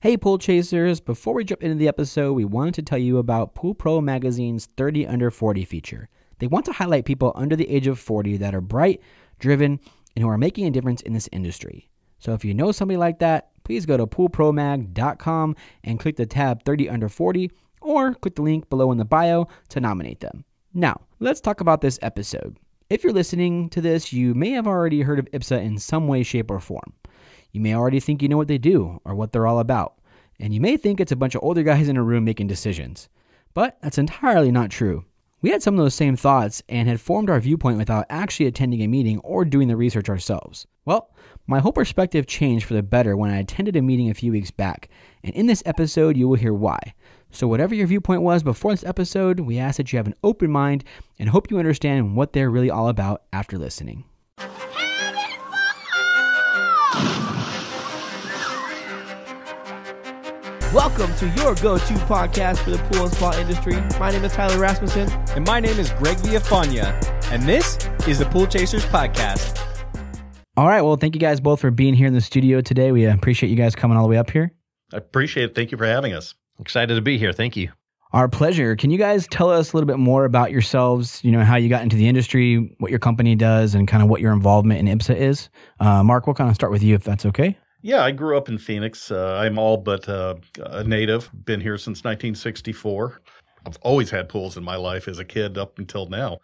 Hey, pool chasers! Before we jump into the episode, we wanted to tell you about Pool Pro Magazine's 30 Under 40 feature. They want to highlight people under the age of 40 that are bright, driven, and who are making a difference in this industry. So if you know somebody like that, please go to poolpromag.com and click the tab 30 Under 40 or click the link below in the bio to nominate them. Now, let's talk about this episode. If you're listening to this, you may have already heard of IPSSA in some way, shape, or form. You may already think you know what they do or what they're all about, and you may think it's a bunch of older guys in a room making decisions. But that's entirely not true. We had some of those same thoughts and had formed our viewpoint without actually attending a meeting or doing the research ourselves. Well, my whole perspective changed for the better when I attended a meeting a few weeks back, and in this episode, you will hear why. So, whatever your viewpoint was before this episode, we ask that you have an open mind and hope you understand what they're really all about after listening. Welcome to your go-to podcast for the pool and spa industry. My name is Tyler Rasmussen. And my name is Greg Villafania, and this is the Pool Chasers Podcast. All right. Well, thank you guys both for being here in the studio today. We appreciate you guys coming all the way up here. I appreciate it. Thank you for having us. Excited to be here. Thank you. Our pleasure. Can you guys tell us a little bit more about yourselves? You know, how you got into the industry, what your company does, and kind of what your involvement in IPSSA is? Uh, Marc, we'll kind of start with you if that's okay. Yeah, I grew up in Phoenix. Uh, I'm all but uh, a native. Been here since 1964. I've always had pools in my life as a kid up until now.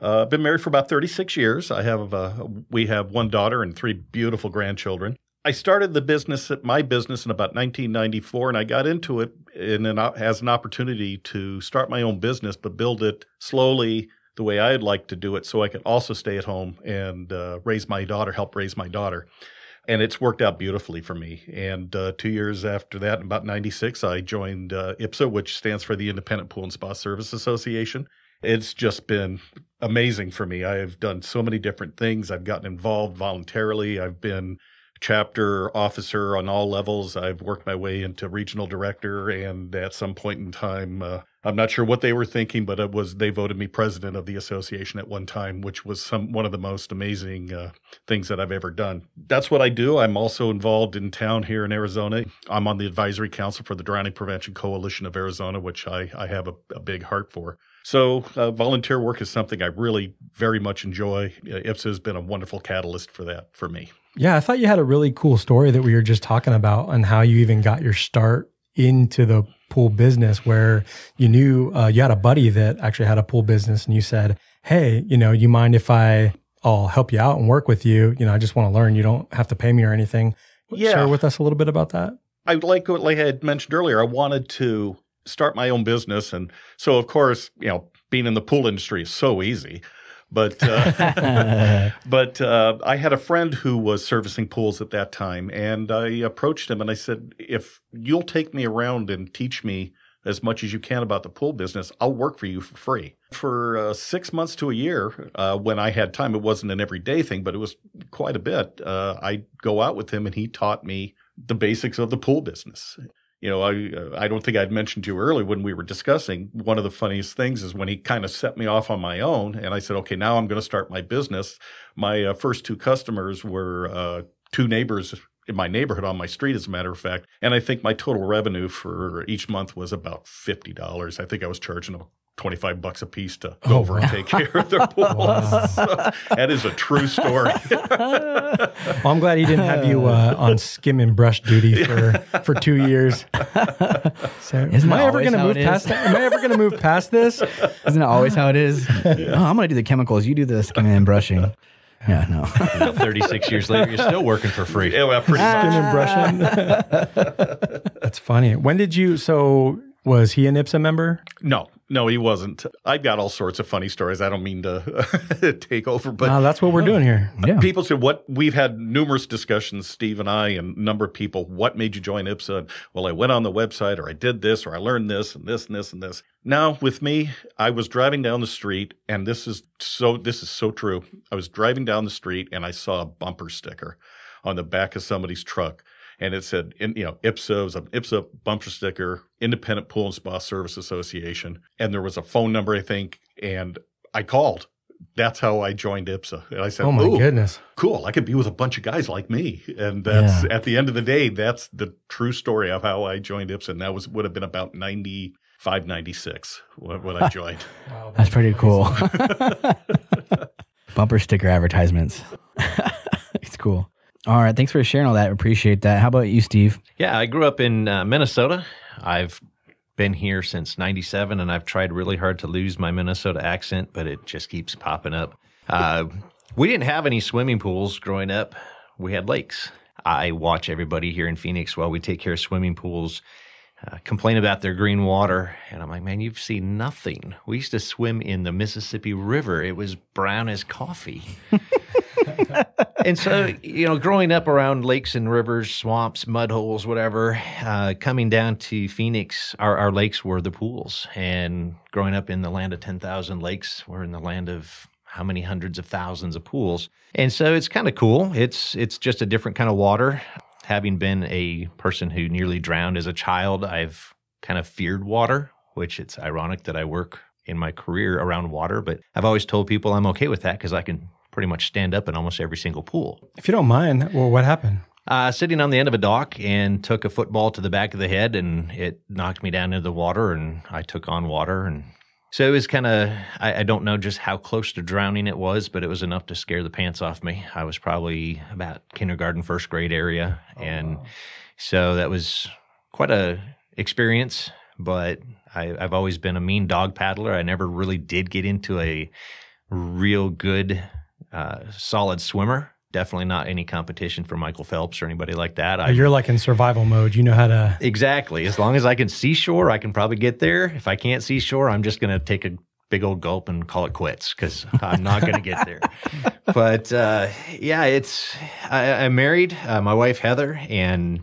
Uh, been married for about 36 years. I have uh, we have one daughter and three beautiful grandchildren. I started the business at my business in about 1994, and I got into it in an, as an opportunity to start my own business, but build it slowly the way I'd like to do it, so I could also stay at home and uh, raise my daughter, help raise my daughter and it's worked out beautifully for me. And uh, two years after that, in about '96, I joined uh, IPSSA, which stands for the Independent Pool and Spa Service Association. It's just been amazing for me. I've done so many different things. I've gotten involved voluntarily. I've been chapter officer on all levels. I've worked my way into regional director, and at some point in time, uh, I'm not sure what they were thinking, but it was they voted me president of the association at one time, which was some one of the most amazing uh, things that I've ever done. That's what I do. I'm also involved in town here in Arizona. I'm on the advisory council for the Drowning Prevention Coalition of Arizona, which I, I have a, a big heart for. So, uh, volunteer work is something I really very much enjoy. Uh, IPSSA has been a wonderful catalyst for that for me. Yeah, I thought you had a really cool story that we were just talking about and how you even got your start into the pool business where you knew uh, you had a buddy that actually had a pool business and you said, Hey, you know, you mind if I, I'll help you out and work with you? You know, I just want to learn. You don't have to pay me or anything. Yeah. Share with us a little bit about that. I like like I had mentioned earlier, I wanted to start my own business. And so, of course, you know, being in the pool industry is so easy. But uh, but uh, I had a friend who was servicing pools at that time, and I approached him and I said, "If you'll take me around and teach me as much as you can about the pool business, I'll work for you for free." For uh, six months to a year, uh, when I had time, it wasn't an everyday thing, but it was quite a bit. Uh, I'd go out with him, and he taught me the basics of the pool business you know, I uh, I don't think I'd mentioned to you earlier when we were discussing. One of the funniest things is when he kind of set me off on my own, and I said, "Okay, now I'm going to start my business." My uh, first two customers were uh, two neighbors in my neighborhood on my street, as a matter of fact, and I think my total revenue for each month was about fifty dollars. I think I was charging them 25 bucks a piece to go oh, over wow. and take care of their pools. Wow. So that is a true story. well, I'm glad he didn't have you uh, on skim and brush duty for, for two years. So, am I ever going to move past that? Am I ever going to move past this? Isn't it always how it is? Yeah. Oh, I'm going to do the chemicals. You do the skimming and brushing. Yeah, no. 36 years later, you're still working for free. Yeah, well, pretty much. and brushing. That's funny. When did you, so was he an IPSSA member? No, no, he wasn't. I've got all sorts of funny stories. I don't mean to take over, but no, that's what we're doing here. Uh, yeah. People said, "What?" We've had numerous discussions, Steve and I, and a number of people. What made you join IPSSA? And, well, I went on the website, or I did this, or I learned this, and this, and this, and this. Now, with me, I was driving down the street, and this is so. This is so true. I was driving down the street, and I saw a bumper sticker on the back of somebody's truck and it said, in, you know, IPSSA was an IPSSA bumper sticker, Independent Pool and Spa Service Association, and there was a phone number, I think, and I called that's how I joined IPSSA. And I said, Oh my "Ooh, goodness. cool. I could be with a bunch of guys like me. And that's at the end of the day, that's the true story of how I joined IPSSA. And that was would have been about 95, 96 when, when I joined. That's pretty cool. Bumper sticker advertisements. it's cool. All right. Thanks for sharing all that. Appreciate that. How about you, Steve? Yeah, I grew up in uh, Minnesota. I've been here since 97 and I've tried really hard to lose my Minnesota accent, but it just keeps popping up. Uh, we didn't have any swimming pools growing up. We had lakes. I watch everybody here in Phoenix while we take care of swimming pools uh, complain about their green water. And I'm like, man, you've seen nothing. We used to swim in the Mississippi River. It was brown as coffee. and so, you know, growing up around lakes and rivers, swamps, mud holes, whatever, uh, coming down to Phoenix, our, our lakes were the pools. And growing up in the land of 10,000 lakes, we're in the land of how many hundreds of thousands of pools. And so it's kind of cool. It's it's just a different kind of water. Having been a person who nearly drowned as a child, I've kind of feared water, which it's ironic that I work in my career around water, but I've always told people I'm okay with that because I can pretty much stand up in almost every single pool. If you don't mind, well, what happened? Uh, sitting on the end of a dock and took a football to the back of the head and it knocked me down into the water and I took on water and so it was kind of I, I don't know just how close to drowning it was, but it was enough to scare the pants off me. I was probably about kindergarten, first grade area, and so that was quite a experience. But I, I've always been a mean dog paddler. I never really did get into a real good, uh, solid swimmer. Definitely not any competition for Michael Phelps or anybody like that. I, You're like in survival mode. You know how to. Exactly. As long as I can see shore, I can probably get there. If I can't see shore, I'm just going to take a big old gulp and call it quits because I'm not going to get there. But uh, yeah, it's I, I'm married. Uh, my wife Heather, and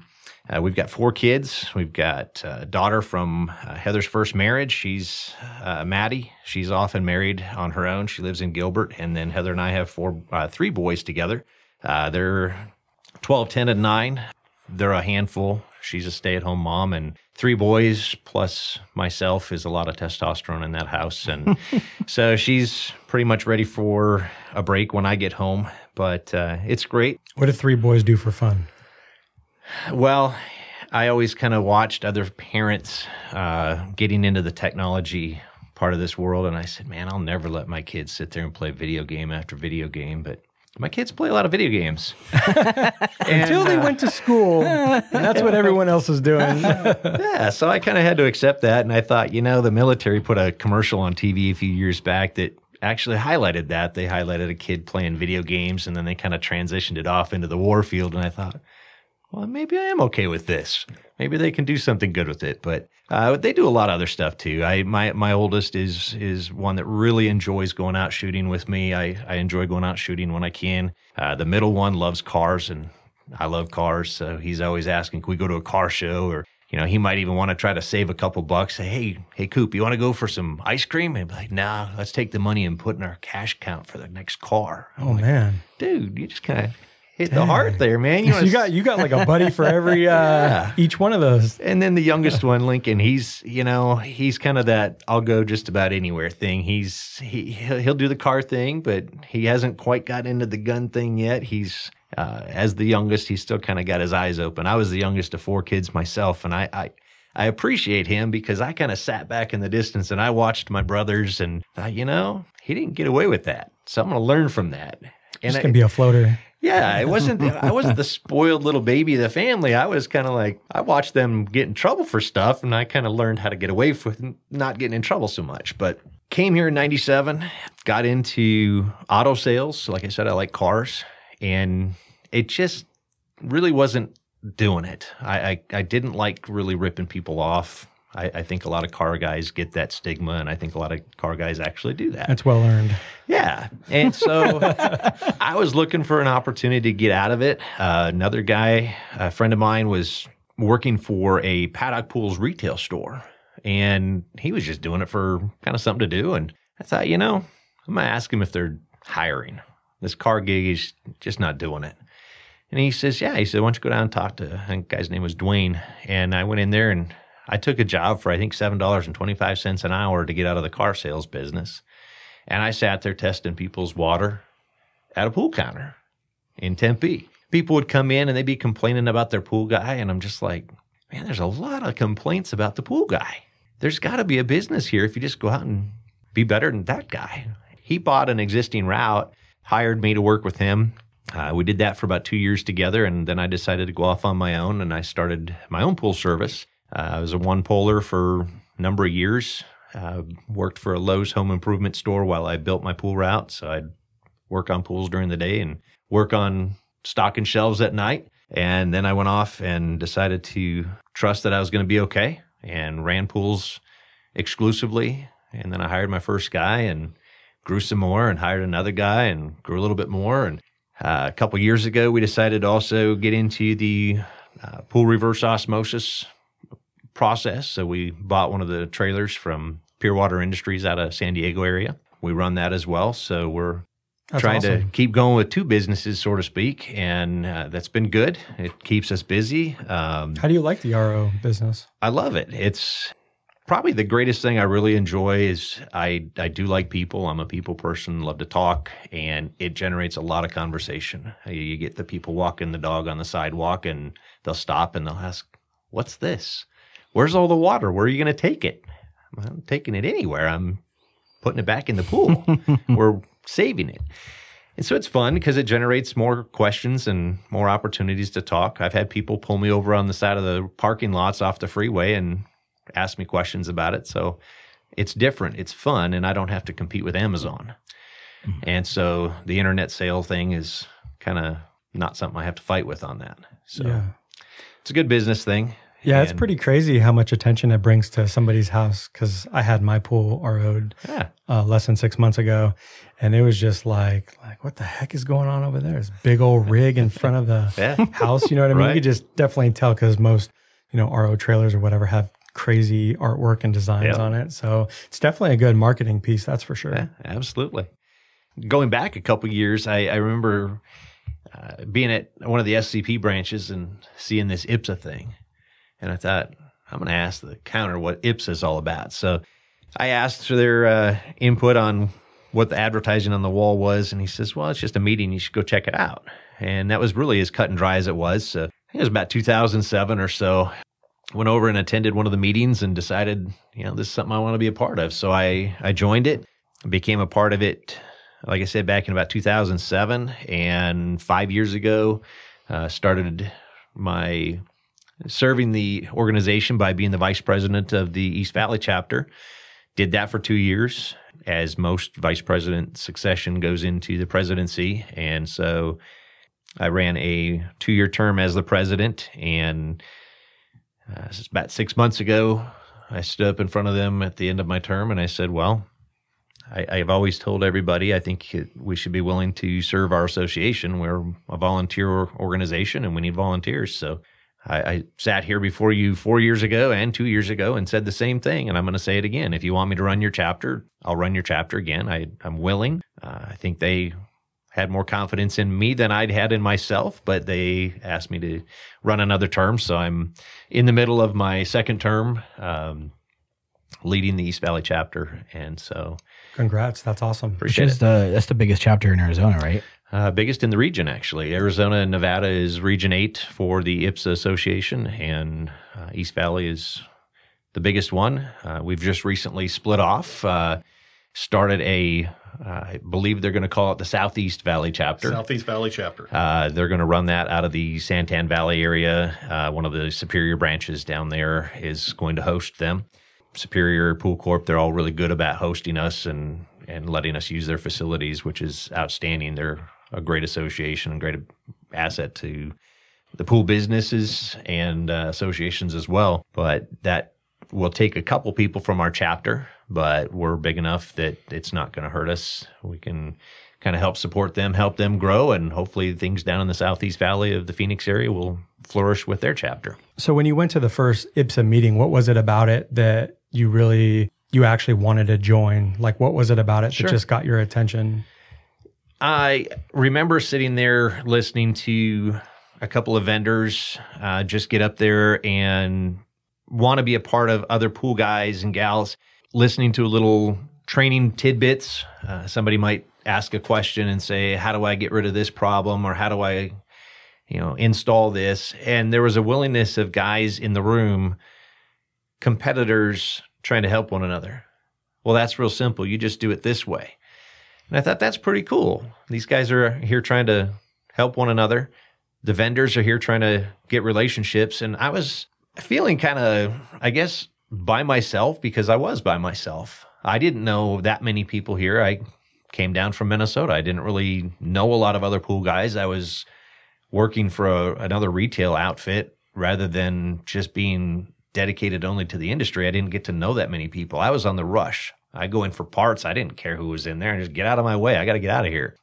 uh, we've got four kids. We've got a daughter from uh, Heather's first marriage. She's uh, Maddie. She's off and married on her own. She lives in Gilbert, and then Heather and I have four, uh, three boys together. Uh, they're 12, 10, and 9. They're a handful. She's a stay at home mom, and three boys plus myself is a lot of testosterone in that house. And so she's pretty much ready for a break when I get home. But uh, it's great. What do three boys do for fun? Well, I always kind of watched other parents uh, getting into the technology part of this world, and I said, "Man, I'll never let my kids sit there and play video game after video game." But my kids play a lot of video games. Until they went to school, and that's what everyone else is doing. yeah, so I kind of had to accept that, and I thought, you know, the military put a commercial on TV a few years back that actually highlighted that. They highlighted a kid playing video games, and then they kind of transitioned it off into the war field, and I thought, well, maybe I am okay with this. Maybe they can do something good with it. But uh, they do a lot of other stuff too. I my my oldest is is one that really enjoys going out shooting with me. I I enjoy going out shooting when I can. Uh, the middle one loves cars, and I love cars, so he's always asking, "Can we go to a car show?" Or you know, he might even want to try to save a couple bucks. Say, "Hey, hey, Coop, you want to go for some ice cream?" And be like, "Nah, let's take the money and put in our cash count for the next car." I'm Oh like, man, dude, you just kind of hit the heart there, man. You, you got you got like a buddy for every uh, Yeah. each one of those. and then the youngest one, Lincoln, he's you know he's kind of that I'll go just about anywhere thing. He's he he'll he'll do the car thing, but he hasn't quite got into the gun thing yet. He's uh, as the youngest, he's still kind of got his eyes open. I was the youngest of four kids myself, and I I, I appreciate him because I kind of sat back in the distance and I watched my brothers, and thought, you know he didn't get away with that, so I'm going to learn from that. And Just gonna be a floater. Yeah, it wasn't. I wasn't the spoiled little baby of the family. I was kind of like I watched them get in trouble for stuff, and I kind of learned how to get away with not getting in trouble so much. But came here in '97, got into auto sales. Like I said, I like cars, and it just really wasn't doing it. I I, I didn't like really ripping people off. I, I think a lot of car guys get that stigma, and I think a lot of car guys actually do that. That's well earned. Yeah. And so I was looking for an opportunity to get out of it. Uh, another guy, a friend of mine, was working for a paddock pools retail store and he was just doing it for kind of something to do. And I thought, you know, I'm going to ask him if they're hiring. This car gig is just not doing it. And he says, Yeah. He said, Why don't you go down and talk to, I think guy's name was Dwayne. And I went in there and I took a job for, I think, $7.25 an hour to get out of the car sales business. And I sat there testing people's water at a pool counter in Tempe. People would come in and they'd be complaining about their pool guy. And I'm just like, man, there's a lot of complaints about the pool guy. There's got to be a business here if you just go out and be better than that guy. He bought an existing route, hired me to work with him. Uh, we did that for about two years together. And then I decided to go off on my own and I started my own pool service. Uh, I was a one poler for a number of years. Uh, worked for a Lowe's home improvement store while I built my pool route. So I'd work on pools during the day and work on stocking shelves at night. And then I went off and decided to trust that I was going to be okay and ran pools exclusively. And then I hired my first guy and grew some more and hired another guy and grew a little bit more. And uh, a couple years ago, we decided to also get into the uh, pool reverse osmosis process. So we bought one of the trailers from Pure Water Industries out of San Diego area. We run that as well. So we're That's trying awesome. to keep going with two businesses, so to speak, and uh, that's been good. It keeps us busy. Um, How do you like the RO business? I love it. It's probably the greatest thing I really enjoy is I I do like people. I'm a people person, love to talk, and it generates a lot of conversation. You get the people walking the dog on the sidewalk, and they'll stop and they'll ask, "What's this? Where's all the water? Where are you going to take it?" I'm taking it anywhere. I'm putting it back in the pool. We're saving it. And so it's fun because it generates more questions and more opportunities to talk. I've had people pull me over on the side of the parking lots off the freeway and ask me questions about it. So it's different, it's fun, and I don't have to compete with Amazon. Mm-hmm. And so the internet sale thing is kind of not something I have to fight with on that. So yeah. it's a good business thing. Yeah, it's pretty crazy how much attention it brings to somebody's house. Because I had my pool RO'd Yeah. uh, less than six months ago, and it was just like, like what the heck is going on over there? This big old rig in front of the Yeah. house. You know what I mean? Right. You could just definitely tell because most, you know, RO trailers or whatever have crazy artwork and designs Yeah. on it. So it's definitely a good marketing piece. That's for sure. Yeah, absolutely. Going back a couple years, I, I remember uh, being at one of the SCP branches and seeing this IPSSA thing. And I thought, I'm going to ask the counter what IPSSA is all about. So I asked for their uh, input on what the advertising on the wall was. And he says, Well, it's just a meeting. You should go check it out. And that was really as cut and dry as it was. So it was about 2007 or so. Went over and attended one of the meetings and decided, you know, this is something I want to be a part of. So I, I joined it, became a part of it, like I said, back in about 2007. And five years ago, uh, started my serving the organization by being the vice president of the East Valley chapter. Did that for two years, as most vice president succession goes into the presidency. And so I ran a two year term as the president. And uh, about six months ago, I stood up in front of them at the end of my term and I said, Well, I, I've always told everybody I think we should be willing to serve our association. We're a volunteer organization and we need volunteers. So I, I sat here before you four years ago and two years ago and said the same thing. And I'm going to say it again. If you want me to run your chapter, I'll run your chapter again. I, I'm willing. Uh, I think they had more confidence in me than I'd had in myself, but they asked me to run another term. So I'm in the middle of my second term, um, leading the East Valley chapter. And so Congrats. That's awesome. Which appreciate is it. the that's the biggest chapter in Arizona, right? Uh, biggest in the region, actually. Arizona and Nevada is Region 8 for the IPSSA Association, and uh, East Valley is the biggest one. Uh, we've just recently split off, uh, started a, uh, I believe they're going to call it the Southeast Valley chapter. Southeast Valley chapter. Uh, they're going to run that out of the Santan Valley area. Uh, one of the Superior branches down there is going to host them. Superior Pool Corp, they're all really good about hosting us and, and letting us use their facilities, which is outstanding. They're a great association and great asset to the pool businesses and uh, associations as well. But that will take a couple people from our chapter, but we're big enough that it's not going to hurt us. We can kind of help support them, help them grow, and hopefully things down in the Southeast Valley of the Phoenix area will flourish with their chapter. So when you went to the first IPSSA meeting, what was it about it that you really you actually wanted to join? Like what was it about it Sure. that just got your attention? I remember sitting there listening to a couple of vendors uh, just get up there and want to be a part of other pool guys and gals, listening to a little training tidbits. Uh, somebody might ask a question and say, "How do I get rid of this problem?" or "How do I, you know, install this?" And there was a willingness of guys in the room, competitors trying to help one another. Well, that's real simple. You just do it this way. And I thought that's pretty cool. These guys are here trying to help one another. The vendors are here trying to get relationships. And I was feeling kind of, I guess, by myself because I was by myself. I didn't know that many people here. I came down from Minnesota. I didn't really know a lot of other pool guys. I was working for a, another retail outfit rather than just being dedicated only to the industry. I didn't get to know that many people. I was on the rush. I go in for parts. I didn't care who was in there and just get out of my way. I got to get out of here.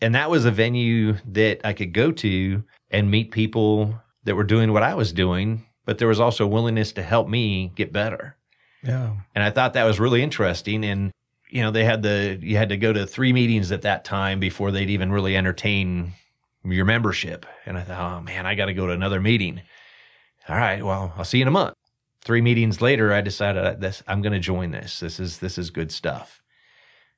And that was a venue that I could go to and meet people that were doing what I was doing, but there was also willingness to help me get better. Yeah. And I thought that was really interesting. And, you know, they had the, you had to go to three meetings at that time before they'd even really entertain your membership. And I thought, oh man, I got to go to another meeting. All right. Well, I'll see you in a month. Three meetings later, I decided uh, this, I'm going to join this. This is, this is good stuff.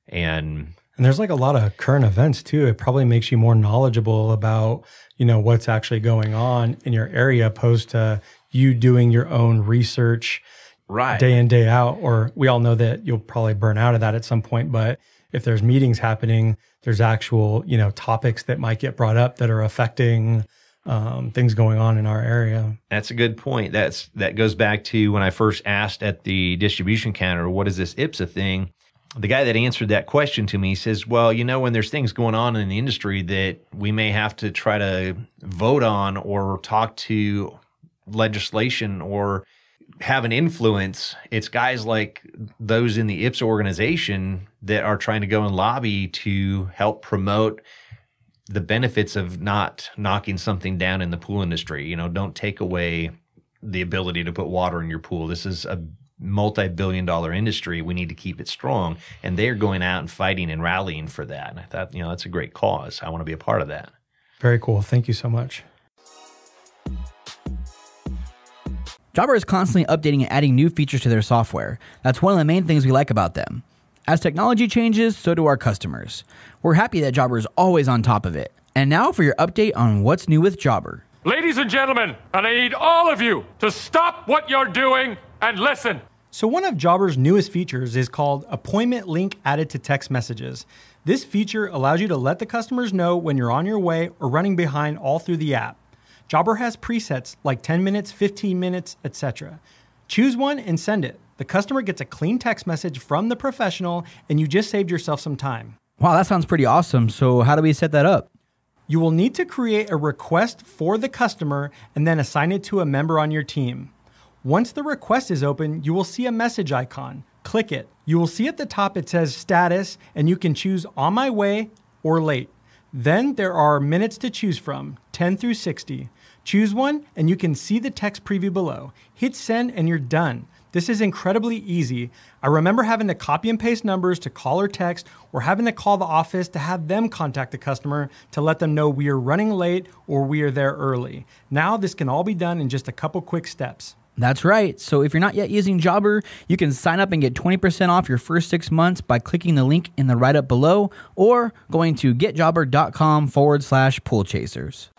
And And there's like a lot of current events too. It probably makes you more knowledgeable about, you know, what's actually going on in your area opposed to you doing your own research right. day in, day out. Or we all know that you'll probably burn out of that at some point. But if there's meetings happening, there's actual, you know, topics that might get brought up that are affecting um, things going on in our area. That's a good point. That's that goes back to when I first asked at the distribution counter, "What is this IPSSA thing?" The guy that answered that question to me says, "Well, you know, when there's things going on in the industry that we may have to try to vote on or talk to legislation or have an influence, it's guys like those in the IPSSA organization that are trying to go and lobby to help promote." The benefits of not knocking something down in the pool industry. You know, don't take away the ability to put water in your pool. This is a multi-billion dollar industry. We need to keep it strong. And they're going out and fighting and rallying for that. And I thought, you know, that's a great cause. I want to be a part of that. Very cool. Thank you so much. Jobber is constantly updating and adding new features to their software. That's one of the main things we like about them. As technology changes, so do our customers. We're happy that Jobber is always on top of it. And now for your update on what's new with Jobber. Ladies and gentlemen, and I need all of you to stop what you're doing and listen. So, one of Jobber's newest features is called Appointment Link Added to Text Messages. This feature allows you to let the customers know when you're on your way or running behind all through the app. Jobber has presets like 10 minutes, 15 minutes, etc. Choose one and send it. The customer gets a clean text message from the professional, and you just saved yourself some time. Wow, that sounds pretty awesome. So, how do we set that up? You will need to create a request for the customer and then assign it to a member on your team. Once the request is open, you will see a message icon. Click it. You will see at the top it says status, and you can choose on my way or late. Then there are minutes to choose from 10 through 60. Choose one, and you can see the text preview below. Hit send, and you're done. This is incredibly easy. I remember having to copy and paste numbers to call or text, or having to call the office to have them contact the customer to let them know we are running late or we are there early. Now, this can all be done in just a couple quick steps. That's right. So if you're not yet using Jobber, you can sign up and get 20% off your first six months by clicking the link in the write up below or going to getjobber.com forward slash pool chasers.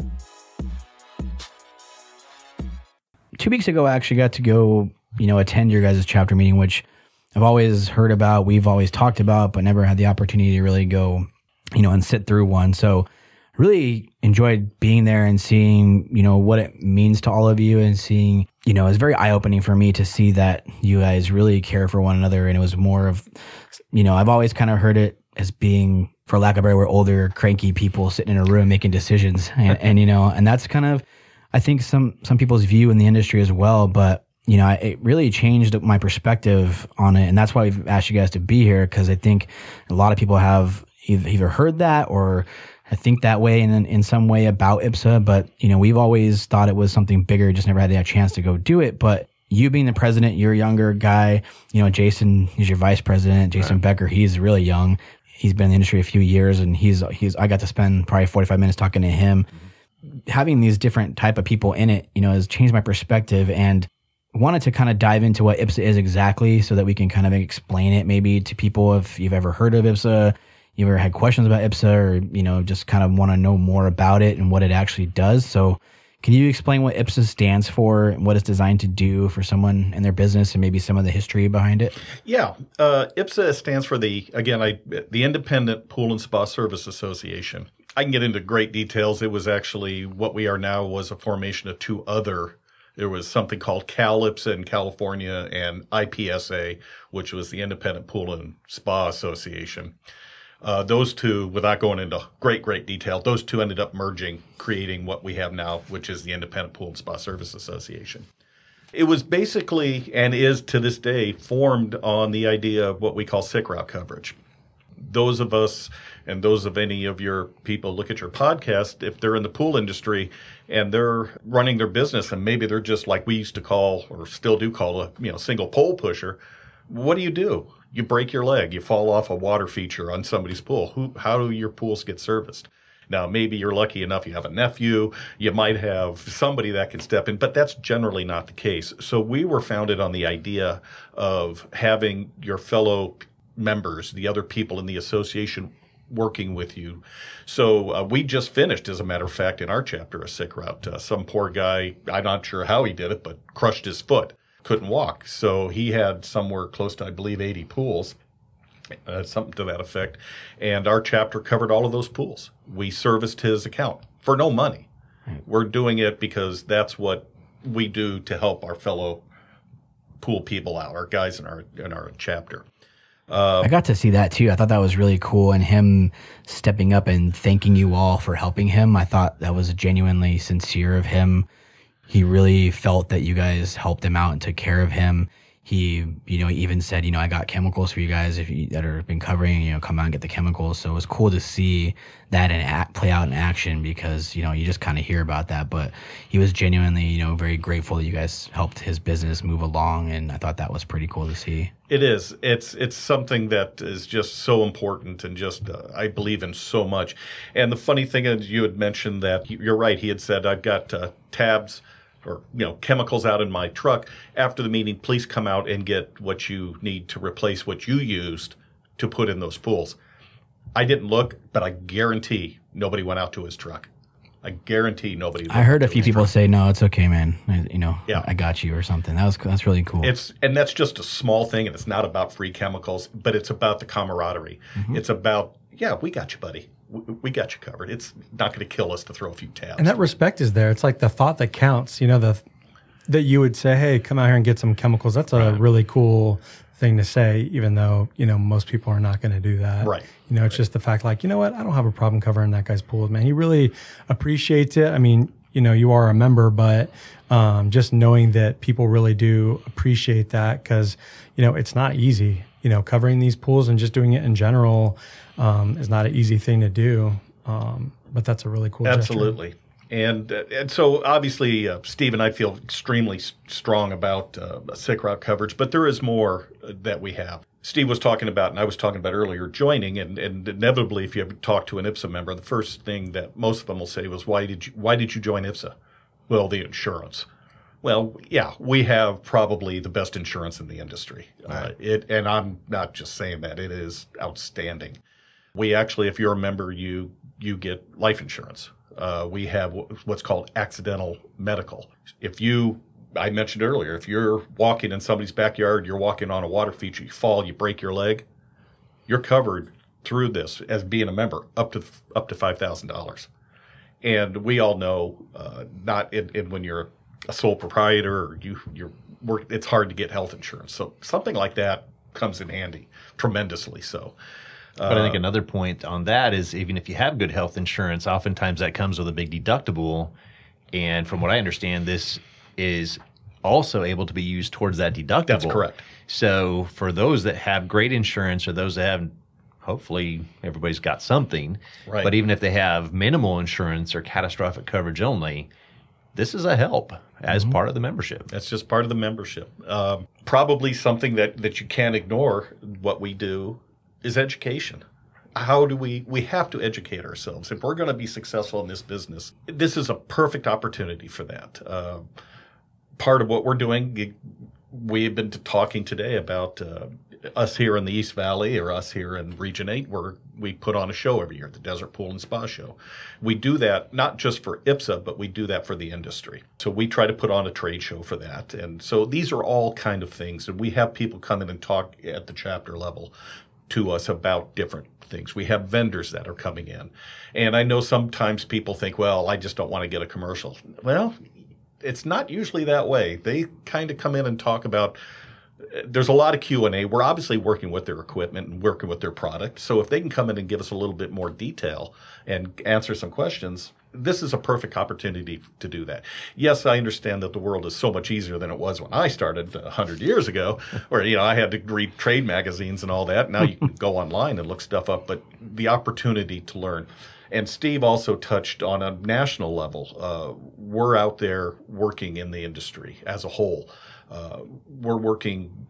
Two weeks ago, I actually got to go, you know, attend your guys' chapter meeting, which I've always heard about, we've always talked about, but never had the opportunity to really go, you know, and sit through one. So really enjoyed being there and seeing, you know, what it means to all of you and seeing, you know, it's very eye opening for me to see that you guys really care for one another. And it was more of, you know, I've always kind of heard it as being, for lack of a better word, older, cranky people sitting in a room making decisions. And, and you know, and that's kind of, I think some, some people's view in the industry as well. But, you know, it really changed my perspective on it. And that's why we've asked you guys to be here because I think a lot of people have either heard that or I think that way in in some way about IPSSA, but you know we've always thought it was something bigger, just never had that chance to go do it. But you being the president, you're a younger guy. You know, Jason is your vice president. Jason right. Becker, he's really young. He's been in the industry a few years, and he's he's. I got to spend probably 45 minutes talking to him. Mm-hmm. Having these different type of people in it, you know, has changed my perspective. And wanted to kind of dive into what IPSSA is exactly so that we can kind of explain it maybe to people if you've ever heard of IPSSA, you've ever had questions about IPSSA, or, you know, just kind of want to know more about it and what it actually does. So, can you explain what IPSSA stands for and what it's designed to do for someone in their business and maybe some of the history behind it? Yeah, uh, IPSSA stands for the again, I the Independent Pool and Spa Service Association. I can get into great details. It was actually what we are now was a formation of two other. There was something called CalIPSA in California and IPSA, which was the Independent Pool and Spa Association. Uh, those two, without going into great, great detail, those two ended up merging, creating what we have now, which is the Independent Pool and Spa Service Association. It was basically and is to this day formed on the idea of what we call sick route coverage. Those of us and those of any of your people look at your podcast, if they're in the pool industry and they're running their business and maybe they're just like we used to call or still do call a you know single pole pusher, what do you do? You break your leg, you fall off a water feature on somebody's pool. Who, how do your pools get serviced? Now, maybe you're lucky enough you have a nephew, you might have somebody that can step in, but that's generally not the case. So we were founded on the idea of having your fellow members, the other people in the association working with you. So uh, we just finished, as a matter of fact, in our chapter, a sick route. Uh, some poor guy, I'm not sure how he did it, but crushed his foot, couldn't walk. So he had somewhere close to, I believe, 80 pools. Uh, something to that effect. And our chapter covered all of those pools. We serviced his account for no money. We're doing it because that's what we do to help our fellow pool people out, our guys in our in our chapter. Uh, I got to see that too. I thought that was really cool. And him stepping up and thanking you all for helping him. I thought that was genuinely sincere of him. He really felt that you guys helped him out and took care of him. He, you know, even said, you know, I got chemicals for you guys if you that have been covering, you know, come out and get the chemicals. So it was cool to see that and act, play out in action because, you know, you just kind of hear about that. But he was genuinely, you know, very grateful that you guys helped his business move along. And I thought that was pretty cool to see. It is. It's it's something that is just so important and just uh, I believe in so much. And the funny thing is, you had mentioned that you're right. He had said I've got uh, tabs or you know chemicals out in my truck. After the meeting, please come out and get what you need to replace what you used to put in those pools. I didn't look, but I guarantee nobody went out to his truck. I guarantee nobody. I heard a few people truck. say, "No, it's okay, man. I, you know, Yeah. I got you" or something. That was that's really cool. It's and that's just a small thing, and it's not about free chemicals, but it's about the camaraderie. Mm-hmm. It's about yeah, we got you, buddy. We, got you covered. It's not going to kill us to throw a few tabs. And that respect is there. It's like the thought that counts. You know, the that you would say, "Hey, come out here and get some chemicals." That's a really cool thing to say, even though you know most people are not going to do that. Right. You know, it's just the fact, like, you know what? I don't have a problem covering that guy's pool, man. He really appreciates it. I mean, you know, you are a member, but um, just knowing that people really do appreciate that because you know it's not easy. You know, covering these pools and just doing it in general um, is not an easy thing to do. Um, but that's a really cool. gesture. Absolutely. And, uh, and so obviously, uh, Steve and I feel extremely s- strong about uh, sick route coverage, but there is more uh, that we have. Steve was talking about, and I was talking about earlier, joining, and, and inevitably, if you ever talk to an IPSSA member, the first thing that most of them will say was, "Why did you Why did you join IPSSA?" Well, the insurance. Well, yeah, we have probably the best insurance in the industry. Uh, it, and I'm not just saying that; it is outstanding. We actually, if you're a member, you you get life insurance. Uh, we have what's called accidental medical. If you, I mentioned earlier, if you're walking in somebody's backyard, you're walking on a water feature, you fall, you break your leg, you're covered through this as being a member up to up to five thousand dollars. And we all know, uh, not in, in when you're a sole proprietor or you you're work, it's hard to get health insurance. So something like that comes in handy, tremendously so. But I think another point on that is even if you have good health insurance, oftentimes that comes with a big deductible. And from what I understand, this is also able to be used towards that deductible. That's correct. So for those that have great insurance or those that have, hopefully everybody's got something. Right. But even if they have minimal insurance or catastrophic coverage only, this is a help as Mm-hmm. part of the membership. That's just part of the membership. Um, probably something that, that you can't ignore. What we do is education. How do we? We have to educate ourselves if we're going to be successful in this business. This is a perfect opportunity for that. Uh, part of what we're doing, we have been talking today about uh, us here in the East Valley or us here in Region 8, where we put on a show every year, the Desert Pool and Spa Show. We do that not just for IPSSA, but we do that for the industry. So we try to put on a trade show for that. And so these are all kind of things. And we have people come in and talk at the chapter level to us about different things. We have vendors that are coming in. And I know sometimes people think, well, I just don't want to get a commercial. Well, it's not usually that way. They kind of come in and talk about there's a lot of q&a we're obviously working with their equipment and working with their product. So if they can come in and give us a little bit more detail and answer some questions this is a perfect opportunity to do that. Yes i understand that the world is so much easier than it was when i started 100 years ago where you know i had to read trade magazines and all that. Now you can go online and look stuff up but the opportunity to learn. And Steve also touched on a national level. Uh, we're out there working in the industry as a whole. Uh, we're working,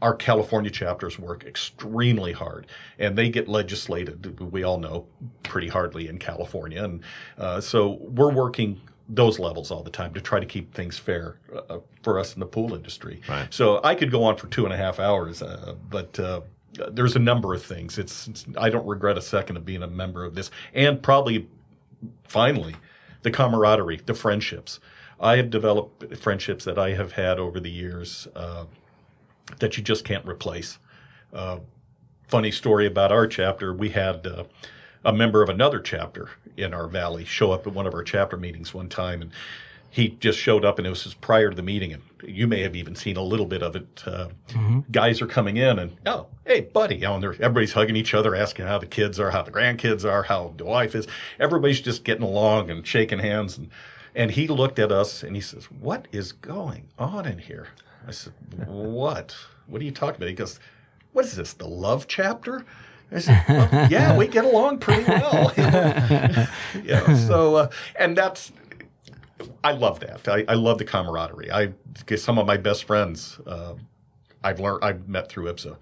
our California chapters work extremely hard, and they get legislated, we all know, pretty hardly in California. And uh, so we're working those levels all the time to try to keep things fair uh, for us in the pool industry. Right. So I could go on for two and a half hours, uh, but uh, there's a number of things. It's, it's, I don't regret a second of being a member of this, and probably finally the camaraderie, the friendships. I have developed friendships that I have had over the years uh, that you just can't replace. Uh, funny story about our chapter: we had uh, a member of another chapter in our valley show up at one of our chapter meetings one time, and he just showed up, and it was prior to the meeting, and you may have even seen a little bit of it. Uh, mm-hmm. Guys are coming in, and oh, hey, buddy, you know, and everybody's hugging each other, asking how the kids are, how the grandkids are, how the wife is. Everybody's just getting along and shaking hands and and he looked at us and he says, What is going on in here? I said, What? What are you talking about? He goes, What is this, the love chapter? I said, well, Yeah, we get along pretty well. you know, so, uh, and that's, I love that. I, I, love the camaraderie. I some of my best friends uh, I've learned I've met through IPSSA,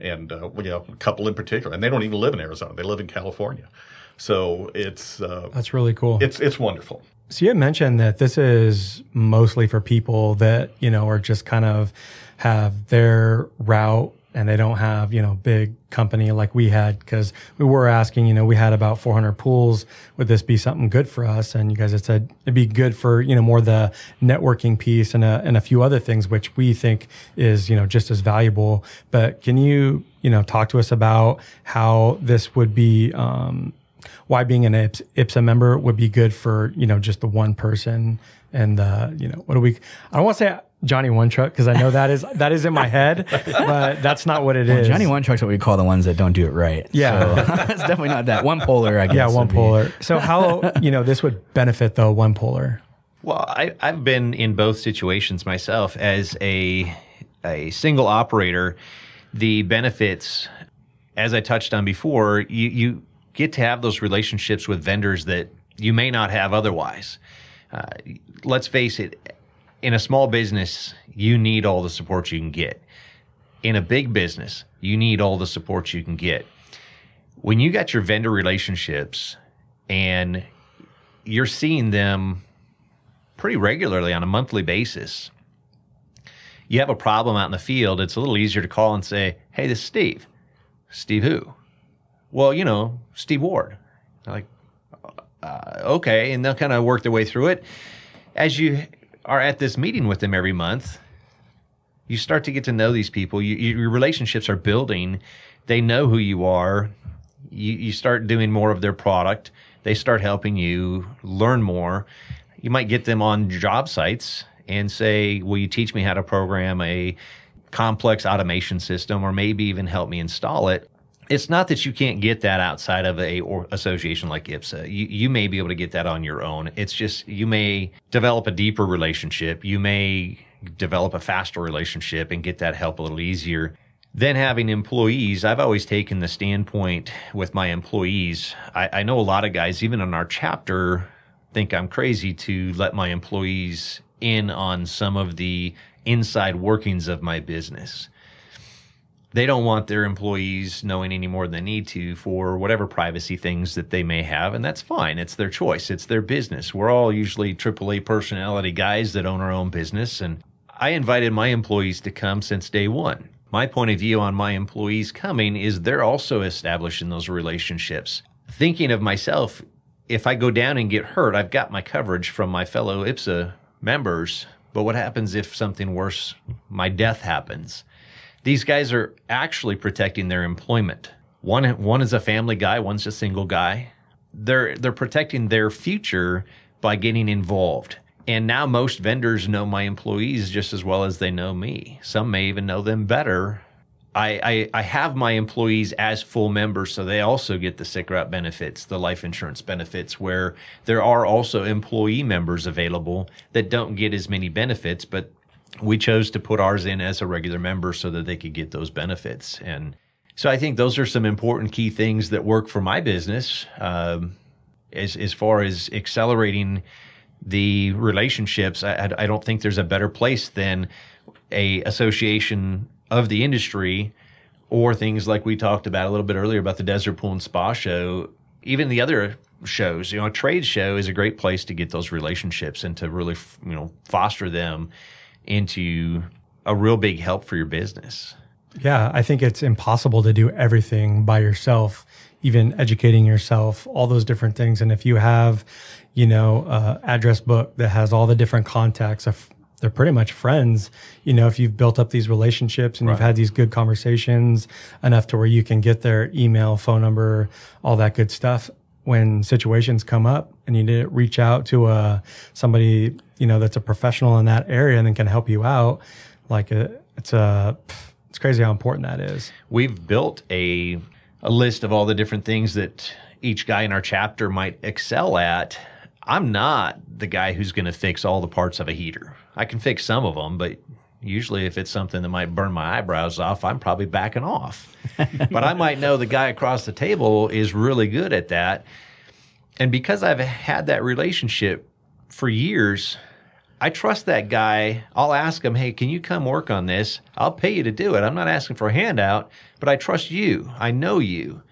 and uh, you know a couple in particular, and they don't even live in Arizona; they live in California. So it's uh, that's really cool. It's it's wonderful. So you mentioned that this is mostly for people that, you know, are just kind of have their route and they don't have, you know, big company like we had because we were asking, you know, we had about 400 pools. Would this be something good for us? And you guys had said it'd be good for, you know, more the networking piece and a, and a few other things, which we think is, you know, just as valuable. But can you, you know, talk to us about how this would be, um, why being an IPS, IPSSA member would be good for you know just the one person and uh, you know what do we? I don't want to say Johnny One Truck because I know that is that is in my head, but that's not what it well, is. Johnny One Truck's what we call the ones that don't do it right. Yeah, so, it's definitely not that one polar. I guess. Yeah, one polar. So how you know this would benefit the one polar? Well, I, I've been in both situations myself as a a single operator. The benefits, as I touched on before, you you get to have those relationships with vendors that you may not have otherwise. Uh, let's face it, in a small business, you need all the support you can get. In a big business, you need all the support you can get. When you got your vendor relationships and you're seeing them pretty regularly on a monthly basis, you have a problem out in the field, it's a little easier to call and say, Hey, this is Steve. Steve who? well, you know, Steve Ward. Like, uh, okay. And they'll kind of work their way through it. As you are at this meeting with them every month, you start to get to know these people. You, your relationships are building. They know who you are. You, you start doing more of their product. They start helping you learn more. You might get them on job sites and say, Will you teach me how to program a complex automation system or maybe even help me install it? It's not that you can't get that outside of a or association like IPSSA. You, you may be able to get that on your own. It's just you may develop a deeper relationship. You may develop a faster relationship and get that help a little easier. Then having employees, I've always taken the standpoint with my employees. I, I know a lot of guys, even in our chapter, think I'm crazy to let my employees in on some of the inside workings of my business they don't want their employees knowing any more than they need to for whatever privacy things that they may have, and that's fine. It's their choice. It's their business. We're all usually AAA personality guys that own our own business, and I invited my employees to come since day one. My point of view on my employees coming is they're also establishing those relationships. Thinking of myself, if I go down and get hurt, I've got my coverage from my fellow IPSSA members. But what happens if something worse, my death happens? These guys are actually protecting their employment. One, one is a family guy, one's a single guy. They're, they're protecting their future by getting involved. And now most vendors know my employees just as well as they know me. Some may even know them better. I, I, I have my employees as full members, so they also get the sick route benefits, the life insurance benefits, where there are also employee members available that don't get as many benefits, but we chose to put ours in as a regular member so that they could get those benefits. And so I think those are some important key things that work for my business um, as, as far as accelerating the relationships. I, I don't think there's a better place than a association of the industry or things like we talked about a little bit earlier about the Desert Pool and Spa Show, even the other shows. You know, a trade show is a great place to get those relationships and to really, you know, foster them into a real big help for your business. Yeah, I think it's impossible to do everything by yourself, even educating yourself, all those different things. And if you have, you know, uh, address book that has all the different contacts of they're pretty much friends. You know, if you've built up these relationships and right. you've had these good conversations enough to where you can get their email, phone number, all that good stuff. When situations come up and you need to reach out to uh, somebody, you know, that's a professional in that area and then can help you out, like a, uh, it's a, it's crazy how important that is. We've built a a list of all the different things that each guy in our chapter might excel at. I'm not the guy who's going to fix all the parts of a heater. I can fix some of them, but usually if it's something that might burn my eyebrows off, I'm probably backing off. but I might know the guy across the table is really good at that. And because I've had that relationship for years, I trust that guy. I'll ask him, hey, can you come work on this? I'll pay you to do it. I'm not asking for a handout, but I trust you. I know you.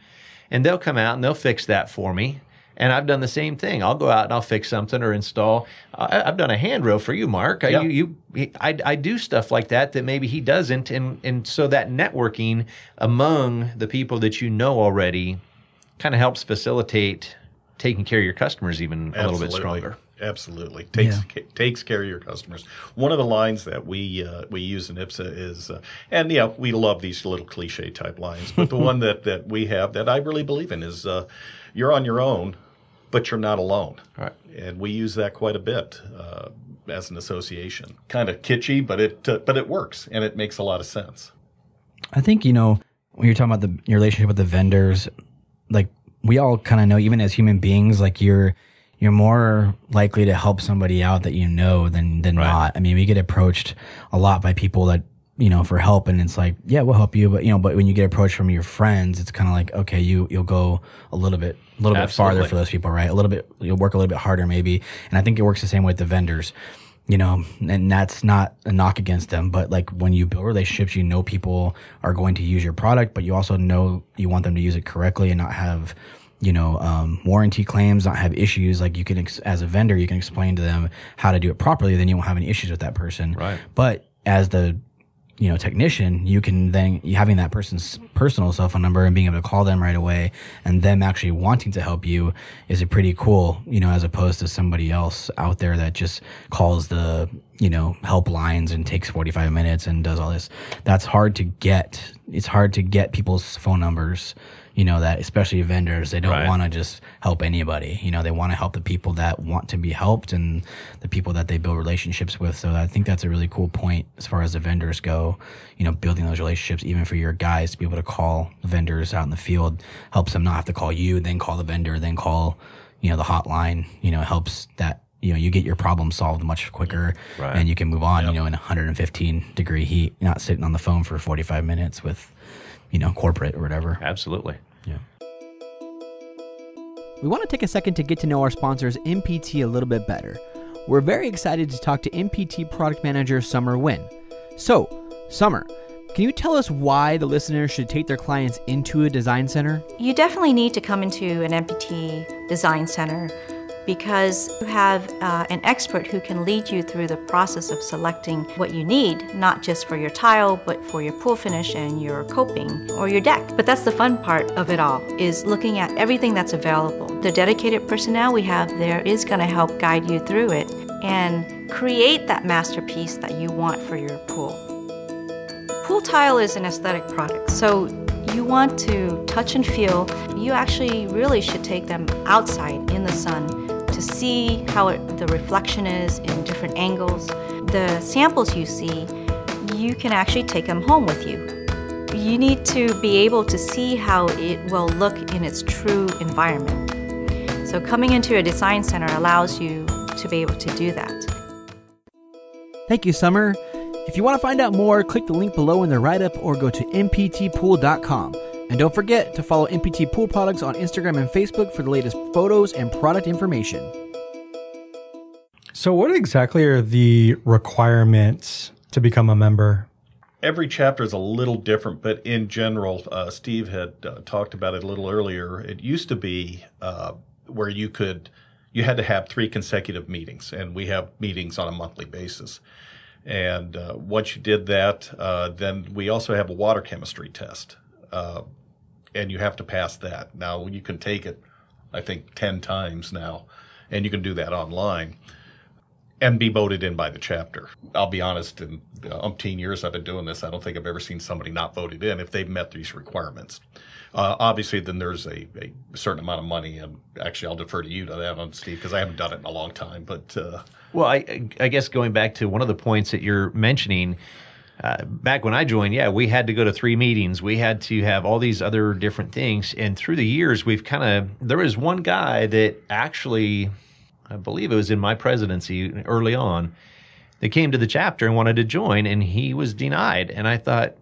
And they'll come out and they'll fix that for me. And I've done the same thing. I'll go out and I'll fix something or install. I, have done a handrail for you, Marc. Yep. I, you, you, I, I do stuff like that that maybe he doesn't, and and so that networking among the people that you know already kind of helps facilitate taking care of your customers even Absolutely. a little bit stronger. Absolutely, takes yeah. takes care of your customers. One of the lines that we uh, we use in IPSSA is, uh, and yeah, we love these little cliche type lines, but the one that that we have that I really believe in is, uh, "You're on your own, but you're not alone." Right. And we use that quite a bit uh, as an association. Kind of kitschy, but it uh, but it works and it makes a lot of sense. I think you know when you're talking about the your relationship with the vendors, like we all kind of know, even as human beings, like you're you're more likely to help somebody out that you know than than right. not. I mean, we get approached a lot by people that you know for help, and it's like, yeah, we'll help you, but you know, but when you get approached from your friends, it's kind of like, okay, you you'll go a little bit a little Absolutely. bit farther for those people, right? A little bit, you'll work a little bit harder, maybe. And I think it works the same way with the vendors you know, and that's not a knock against them, but like when you build relationships, you know people are going to use your product, but you also know you want them to use it correctly and not have you know, um, warranty claims, not have issues. Like you can, ex- as a vendor, you can explain to them how to do it properly. Then you won't have any issues with that person. Right. But as the, you know, technician, you can then having that person's personal cell phone number and being able to call them right away and them actually wanting to help you is a pretty cool, you know, as opposed to somebody else out there that just calls the, you know, help lines and takes 45 minutes and does all this. That's hard to get. It's hard to get people's phone numbers you know that especially vendors they don't right. want to just help anybody you know they want to help the people that want to be helped and the people that they build relationships with so i think that's a really cool point as far as the vendors go you know building those relationships even for your guys to be able to call the vendors out in the field helps them not have to call you then call the vendor then call you know the hotline you know helps that you know you get your problem solved much quicker right. and you can move on yep. you know in 115 degree heat not sitting on the phone for 45 minutes with you know, corporate or whatever. Absolutely. Yeah. We want to take a second to get to know our sponsors, MPT, a little bit better. We're very excited to talk to MPT product manager Summer Wynn. So, Summer, Can you tell us why the listeners should take their clients into a design center? You definitely need to come into an MPT design center because you have uh, an expert who can lead you through the process of selecting what you need, not just for your tile, but for your pool finish and your coping or your deck. But that's the fun part of it all, is looking at everything that's available. The dedicated personnel we have there is going to help guide you through it and create that masterpiece that you want for your pool. Pool tile is an aesthetic product, so you want to touch and feel. You actually really should take them outside in the sun to see how it, the reflection is in different angles. The samples you see, you can actually take them home with you. You need to be able to see how it will look in its true environment. So, coming into a design center allows you to be able to do that. Thank you, Summer. If you want to find out more, click the link below in the write up or go to mptpool.com. And don't forget to follow MPT Pool Products on Instagram and Facebook for the latest photos and product information. So, what exactly are the requirements to become a member? Every chapter is a little different, but in general, uh, Steve had uh, talked about it a little earlier. It used to be uh, where you could, you had to have three consecutive meetings, and we have meetings on a monthly basis. And uh, once you did that, uh, then we also have a water chemistry test uh, and you have to pass that. Now you can take it, I think, ten times now, and you can do that online and be voted in by the chapter. I'll be honest, in umpteen years I've been doing this, I don't think I've ever seen somebody not voted in if they've met these requirements. Uh, obviously, then there's a, a, certain amount of money, and actually, I'll defer to you to that one, Steve, because I haven't done it in a long time. But uh, well, I, I guess going back to one of the points that you're mentioning, uh, back when I joined, yeah, we had to go to three meetings. We had to have all these other different things. And through the years, we've kind of, there was one guy that actually, I believe it was in my presidency early on, that came to the chapter and wanted to join, and he was denied. And I thought,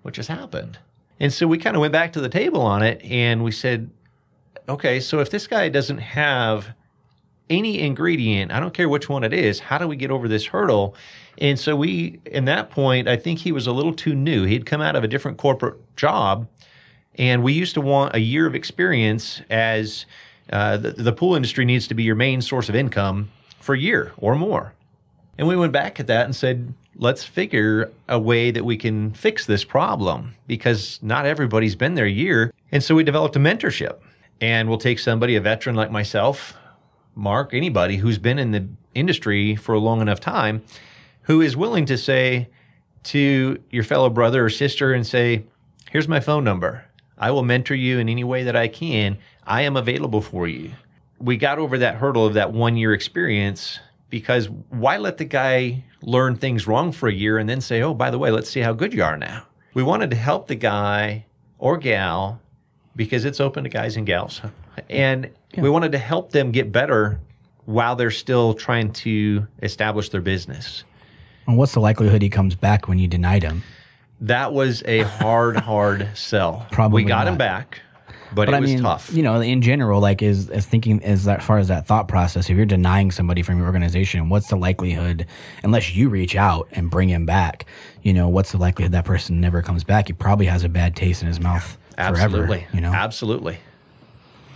what just happened? And so we kind of went back to the table on it and we said, okay, so if this guy doesn't have any ingredient, I don't care which one it is, how do we get over this hurdle? And so we, in that point, I think he was a little too new. He'd come out of a different corporate job, and we used to want a year of experience as uh, the, the pool industry needs to be your main source of income for a year or more. And we went back at that and said, let's figure a way that we can fix this problem because not everybody's been there a year. And so we developed a mentorship. And we'll take somebody, a veteran like myself, Marc, anybody who's been in the industry for a long enough time, who is willing to say to your fellow brother or sister and say, Here's my phone number. I will mentor you in any way that I can. I am available for you. We got over that hurdle of that one year experience because why let the guy learn things wrong for a year and then say, oh, by the way, let's see how good you are now? We wanted to help the guy or gal because it's open to guys and gals. And yeah. we wanted to help them get better while they're still trying to establish their business. And what's the likelihood he comes back when you denied him? That was a hard, hard sell. Probably we got not. him back, but, But it I was mean, tough. you know, in general, like is as thinking as that far as that thought process. If you're denying somebody from your organization, what's the likelihood, unless you reach out and bring him back, you know, what's the likelihood that person never comes back? He probably has a bad taste in his mouth Absolutely. forever. You know, Absolutely.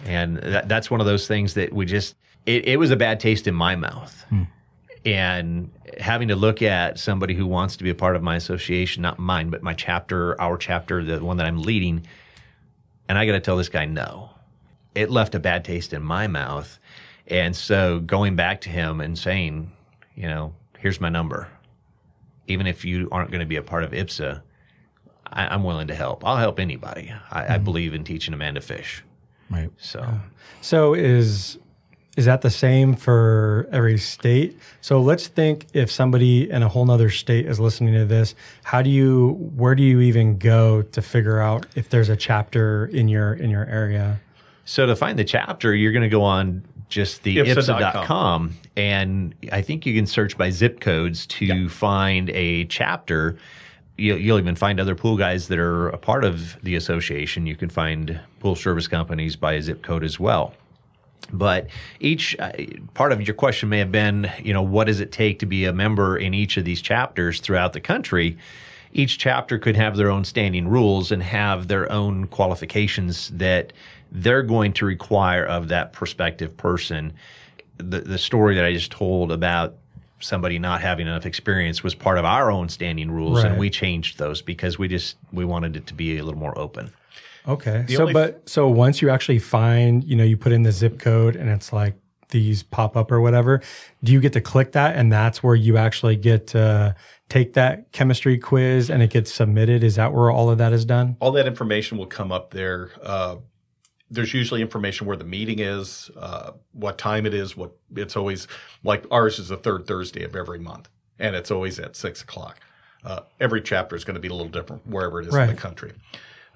And that, that's one of those things that we just, it, it was a bad taste in my mouth. Hmm. And having to look at somebody who wants to be a part of my association, not mine, but my chapter, our chapter, the one that I'm leading, and I got to tell this guy no. It left a bad taste in my mouth. And so going back to him and saying, you know, here's my number. Even if you aren't going to be a part of IPSSA, I, am willing to help. I'll help anybody. I, I believe in teaching a man to fish. Right? So So is is that the same for every state? So let's think if somebody in a whole nother state is listening to this, how do you where do you even go to figure out if there's a chapter in your in your area? So to find the chapter, you're going to go on just the IPSSA.com. ipssa.com and I think you can search by zip codes to find a chapter. You'll, you'll even find other pool guys that are a part of the association. You can find pool service companies by a zip code as well. But each uh, part of your question may have been, you know, what does it take to be a member in each of these chapters throughout the country? each chapter could have their own standing rules and have their own qualifications that they're going to require of that prospective person. The, the story that I just told about somebody not having enough experience was part of our own standing rules Right. and we changed those because we just we wanted it to be a little more open Okay. The so, but so once you actually find, you know, you put in the zip code and it's like these pop up or whatever, do you get to click that and that's where you actually get to take that chemistry quiz and it gets submitted? Is that where all of that is done? all that information will come up there. Uh, there's usually information where the meeting is, uh, what time it is. What it's always like ours is the third Thursday of every month, and it's always at six o'clock. Uh, every chapter is going to be a little different wherever it is in the country.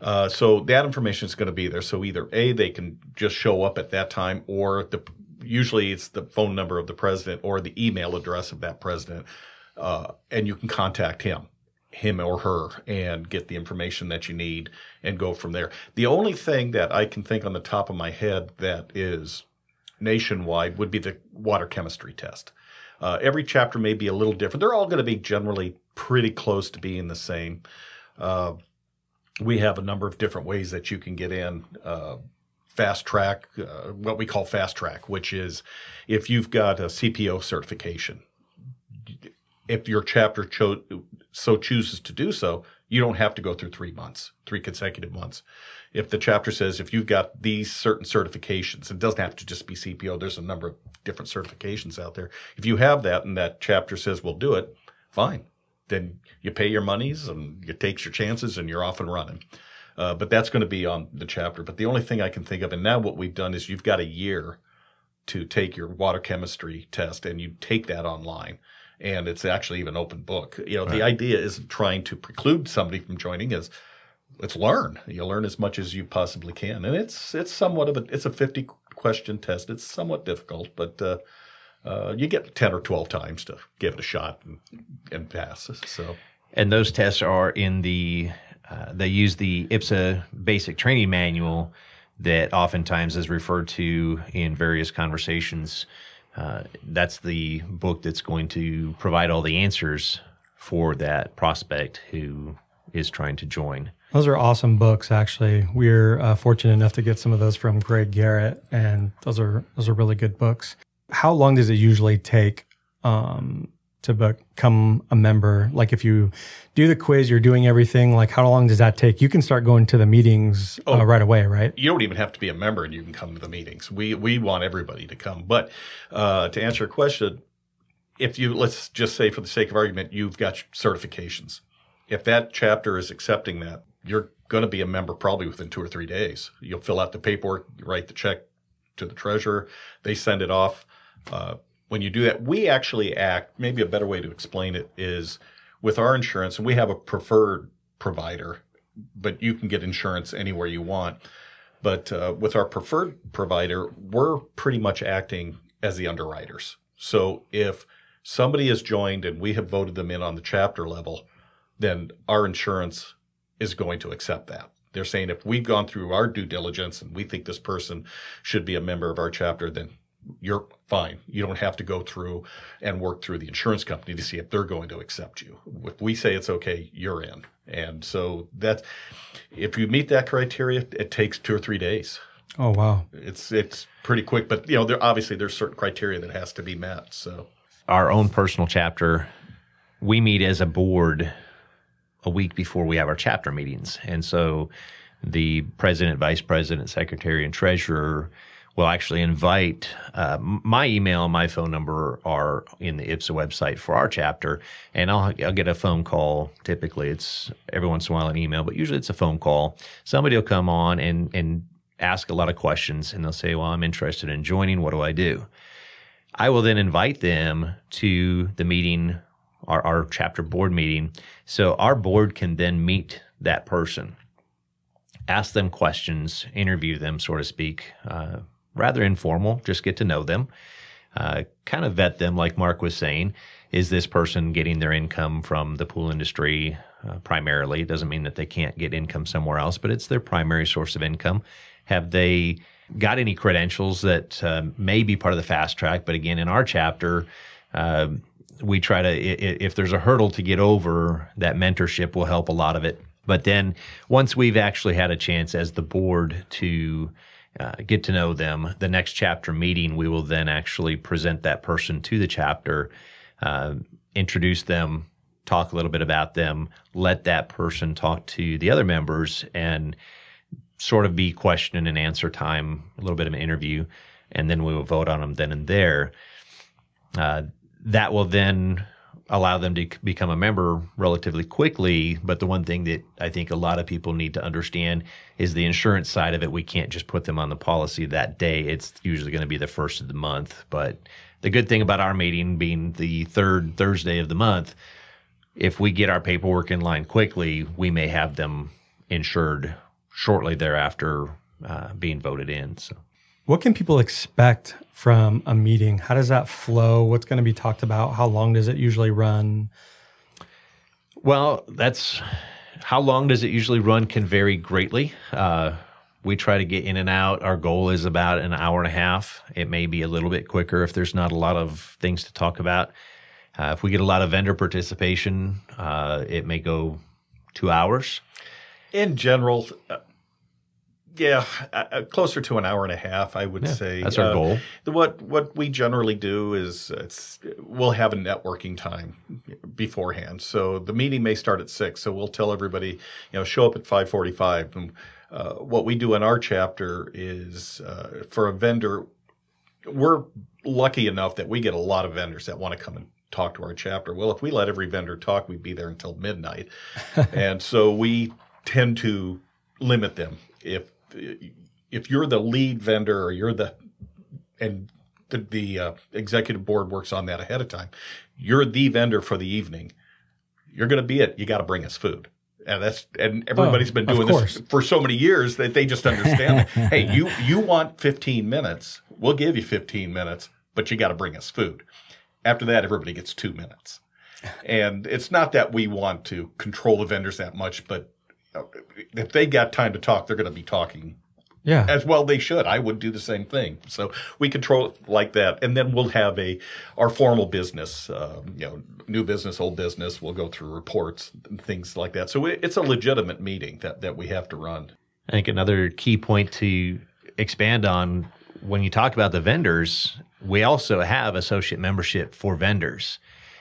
Uh, so that information is going to be there. So either a they can just show up at that time, or the usually it's the phone number of the president or the email address of that president, uh, and you can contact him him or her and get the information that you need and go from there. The only thing that I can think on the top of my head that is nationwide would be the water chemistry test. Uh, every chapter may be a little different. They're all going to be generally pretty close to being the same. Uh, we have a number of different ways that you can get in. Uh, fast track, uh, what we call fast track, which is if you've got a CPO certification, if your chapter cho- so chooses to do so, you don't have to go through three months, three consecutive months. If the chapter says if you've got these certain certifications, it doesn't have to just be CPO. There's a number of different certifications out there. If you have that and that chapter says we'll do it, fine. Then you pay your monies and you take your chances and you're off and running. Uh, but that's going to be on the chapter. But the only thing I can think of, and now what we've done is you've got a year to take your water chemistry test and you take that online and it's actually even open book. You know, the idea isn't trying to preclude somebody from joining is let's learn. You learn as much as you possibly can. And it's it's somewhat of a it's a 50 question test. It's somewhat difficult, but uh, uh, you get 10 or 12 times to give it a shot and, and pass. So and those tests are in the uh, they use the IPSSA basic training manual that oftentimes is referred to in various conversations. Uh, that's the book that's going to provide all the answers for that prospect who is trying to join. Those are awesome books. Actually, we're uh, fortunate enough to get some of those from Greg Garrett, and those are those are really good books. How long does it usually take um, to become a member? Like, if you do the quiz, you're doing everything. Like, how long does that take? You can start going to the meetings uh, Oh. right away, right? you don't even have to be a member and you can come to the meetings. We we want everybody to come. But uh, to answer your question, if you let's just say for the sake of argument, you've got certifications. If that chapter is accepting that, you're going to be a member probably within two or three days. You'll fill out the paperwork, you write the check to the treasurer, they send it off. Uh, when you do that, we actually act. Maybe a better way to explain it is with our insurance, and we have a preferred provider, but you can get insurance anywhere you want. But uh, with our preferred provider, we're pretty much acting as the underwriters. So if somebody has joined and we have voted them in on the chapter level, then our insurance is going to accept that. They're saying if we've gone through our due diligence and we think this person should be a member of our chapter, then you're fine. You don't have to go through and work through the insurance company to see if they're going to accept you. If we say it's okay, you're in. And so that's if you meet that criteria, it takes two or three days. Oh wow! It's it's pretty quick, but you know, there obviously there's certain criteria that has to be met. So Our own personal chapter, we meet as a board a week before we have our chapter meetings. And so the president, vice president, secretary, and treasurer will actually invite uh, my email and my phone number are in the IPSSA website for our chapter. And I'll, I'll get a phone call. Typically, it's every once in a while an email, but usually it's a phone call. Somebody will come on and, and ask a lot of questions and they'll say, Well, I'm interested in joining. What do I do? I will then invite them to the meeting, our, our chapter board meeting. So our board can then meet that person, ask them questions, interview them, so to speak, uh, rather informal, just get to know them, uh, kind of vet them, like Marc was saying. Is this person getting their income from the pool industry uh, primarily? It doesn't mean that they can't get income somewhere else, but it's their primary source of income. Have they got any credentials that uh, may be part of the fast track? But again, in our chapter, uh, we try to, if there's a hurdle to get over, that mentorship will help a lot of it. But then once we've actually had a chance as the board to uh, get to know them, the next chapter meeting, we will then actually present that person to the chapter, uh, introduce them, talk a little bit about them, let that person talk to the other members, and sort of be question and answer time, a little bit of an interview, and then we will vote on them then and there. Uh, that will then allow them to become a member relatively quickly. But the one thing that I think a lot of people need to understand is the insurance side of it. We can't just put them on the policy that day. It's usually going to be the first of the month. But the good thing about our meeting being the third Thursday of the month, if we get our paperwork in line quickly, we may have them insured shortly thereafter uh, being voted in. So. What can people expect from a meeting? How does that flow? What's going to be talked about? How long does it usually run? Well, that's how long does it usually run can vary greatly. Uh, we try to get in and out. Our goal is about an hour and a half. It may be a little bit quicker if there's not a lot of things to talk about. Uh, if we get a lot of vendor participation, uh, it may go two hours. In general, uh, yeah, uh, uh, closer to an hour and a half, I would Yeah, say. that's our Uh, goal. the- what what we generally do is it's, we'll have a networking time beforehand. So the meeting may start at six. So we'll tell everybody, you know, show up at five forty-five. And uh, what we do in our chapter is uh, for a vendor, we're lucky enough that we get a lot of vendors that want to come and talk to our chapter. Well, if we let every vendor talk, we'd be there until midnight. and so we tend to limit them. If if you're the lead vendor or you're the and the, the uh, executive board works on that ahead of time, you're the vendor for the evening. You're going to be it. You got to bring us food. And that's and everybody's been doing this for so many years that they just understand. that, hey, you you want 15 minutes? We'll give you 15 minutes, but you got to bring us food. After that, everybody gets two minutes. And it's not that we want to control the vendors that much, but if they got time to talk, they're going to be talking. Yeah. as well they should. I would do the same thing. So we control it like that. And then we'll have a our formal business um, you know new business old business. We'll go through reports and things like that. So it, it's a legitimate meeting that, that we have to run. I think another key point to expand on when you talk about the vendors, we also have associate membership for vendors.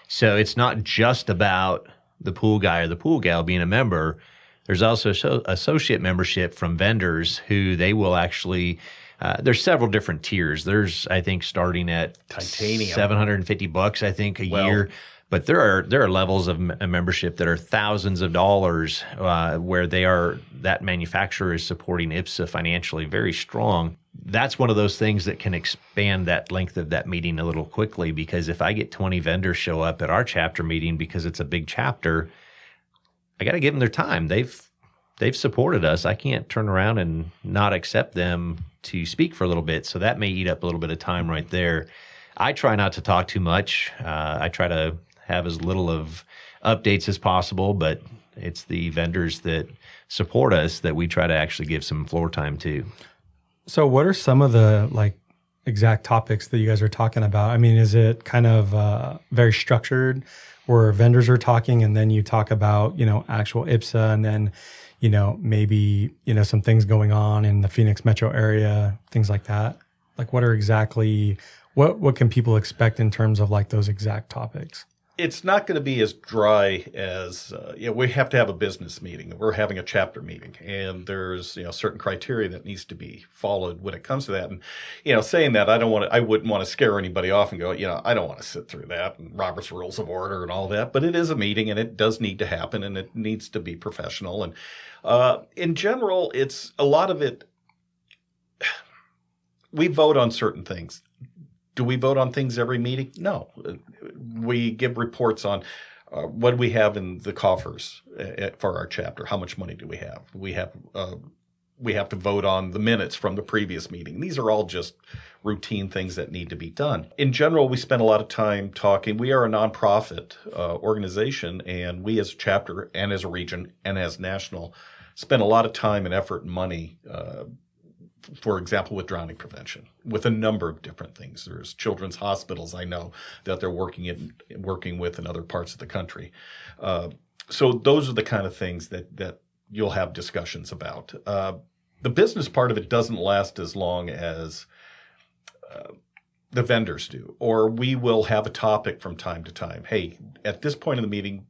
So it's not just about the pool guy or the pool gal being a member. There's also associate membership from vendors who they will actually. Uh, there's several different tiers. There's, I think, starting at Titanium. 750 bucks, I think, a Well- year. But there are there are levels of m- membership that are thousands of dollars, uh, where they are that manufacturer is supporting IPSSA financially very strong. That's one of those things that can expand that length of that meeting a little quickly. Because if I get 20 vendors show up at our chapter meeting because it's a big chapter, I got to give them their time. They've they've supported us. I can't turn around and not accept them to speak for a little bit. So that may eat up a little bit of time right there. I try not to talk too much. Uh, I try to have as little of updates as possible, but it's the vendors that support us that we try to actually give some floor time to. So, what are some of the like exact topics that you guys are talking about? I mean, is it kind of uh, very structured, where vendors are talking, and then you talk about you know actual IPSSA, and then you know maybe you know some things going on in the Phoenix metro area, things like that. Like, what are exactly what what can people expect in terms of like those exact topics? It's not going to be as dry as uh, you know, we have to have a business meeting. We're having a chapter meeting, and there's you know certain criteria that needs to be followed when it comes to that. And you know, saying that, I don't want to, I wouldn't want to scare anybody off and go, you know, I don't want to sit through that and Robert's Rules of Order and all that. But it is a meeting, and it does need to happen, and it needs to be professional. And uh, in general, it's a lot of it. We vote on certain things do we vote on things every meeting? No. Uh, We give reports on uh, what do we have in the coffers uh, for our chapter. How much money do we have? We have uh, we have to vote on the minutes from the previous meeting. These are all just routine things that need to be done. In general, we spend a lot of time talking. We are a nonprofit uh, organization, and we as a chapter and as a region and as national spend a lot of time and effort and money uh, for example, with drowning prevention, with a number of different things. There's children's hospitals I know that they're working in working with in other parts of the country. Uh, so those are the kind of things that that you'll have discussions about. Uh, the business part of it doesn't last as long as uh, the vendors do, or we will have a topic from time to time. Hey, at this point in the meeting,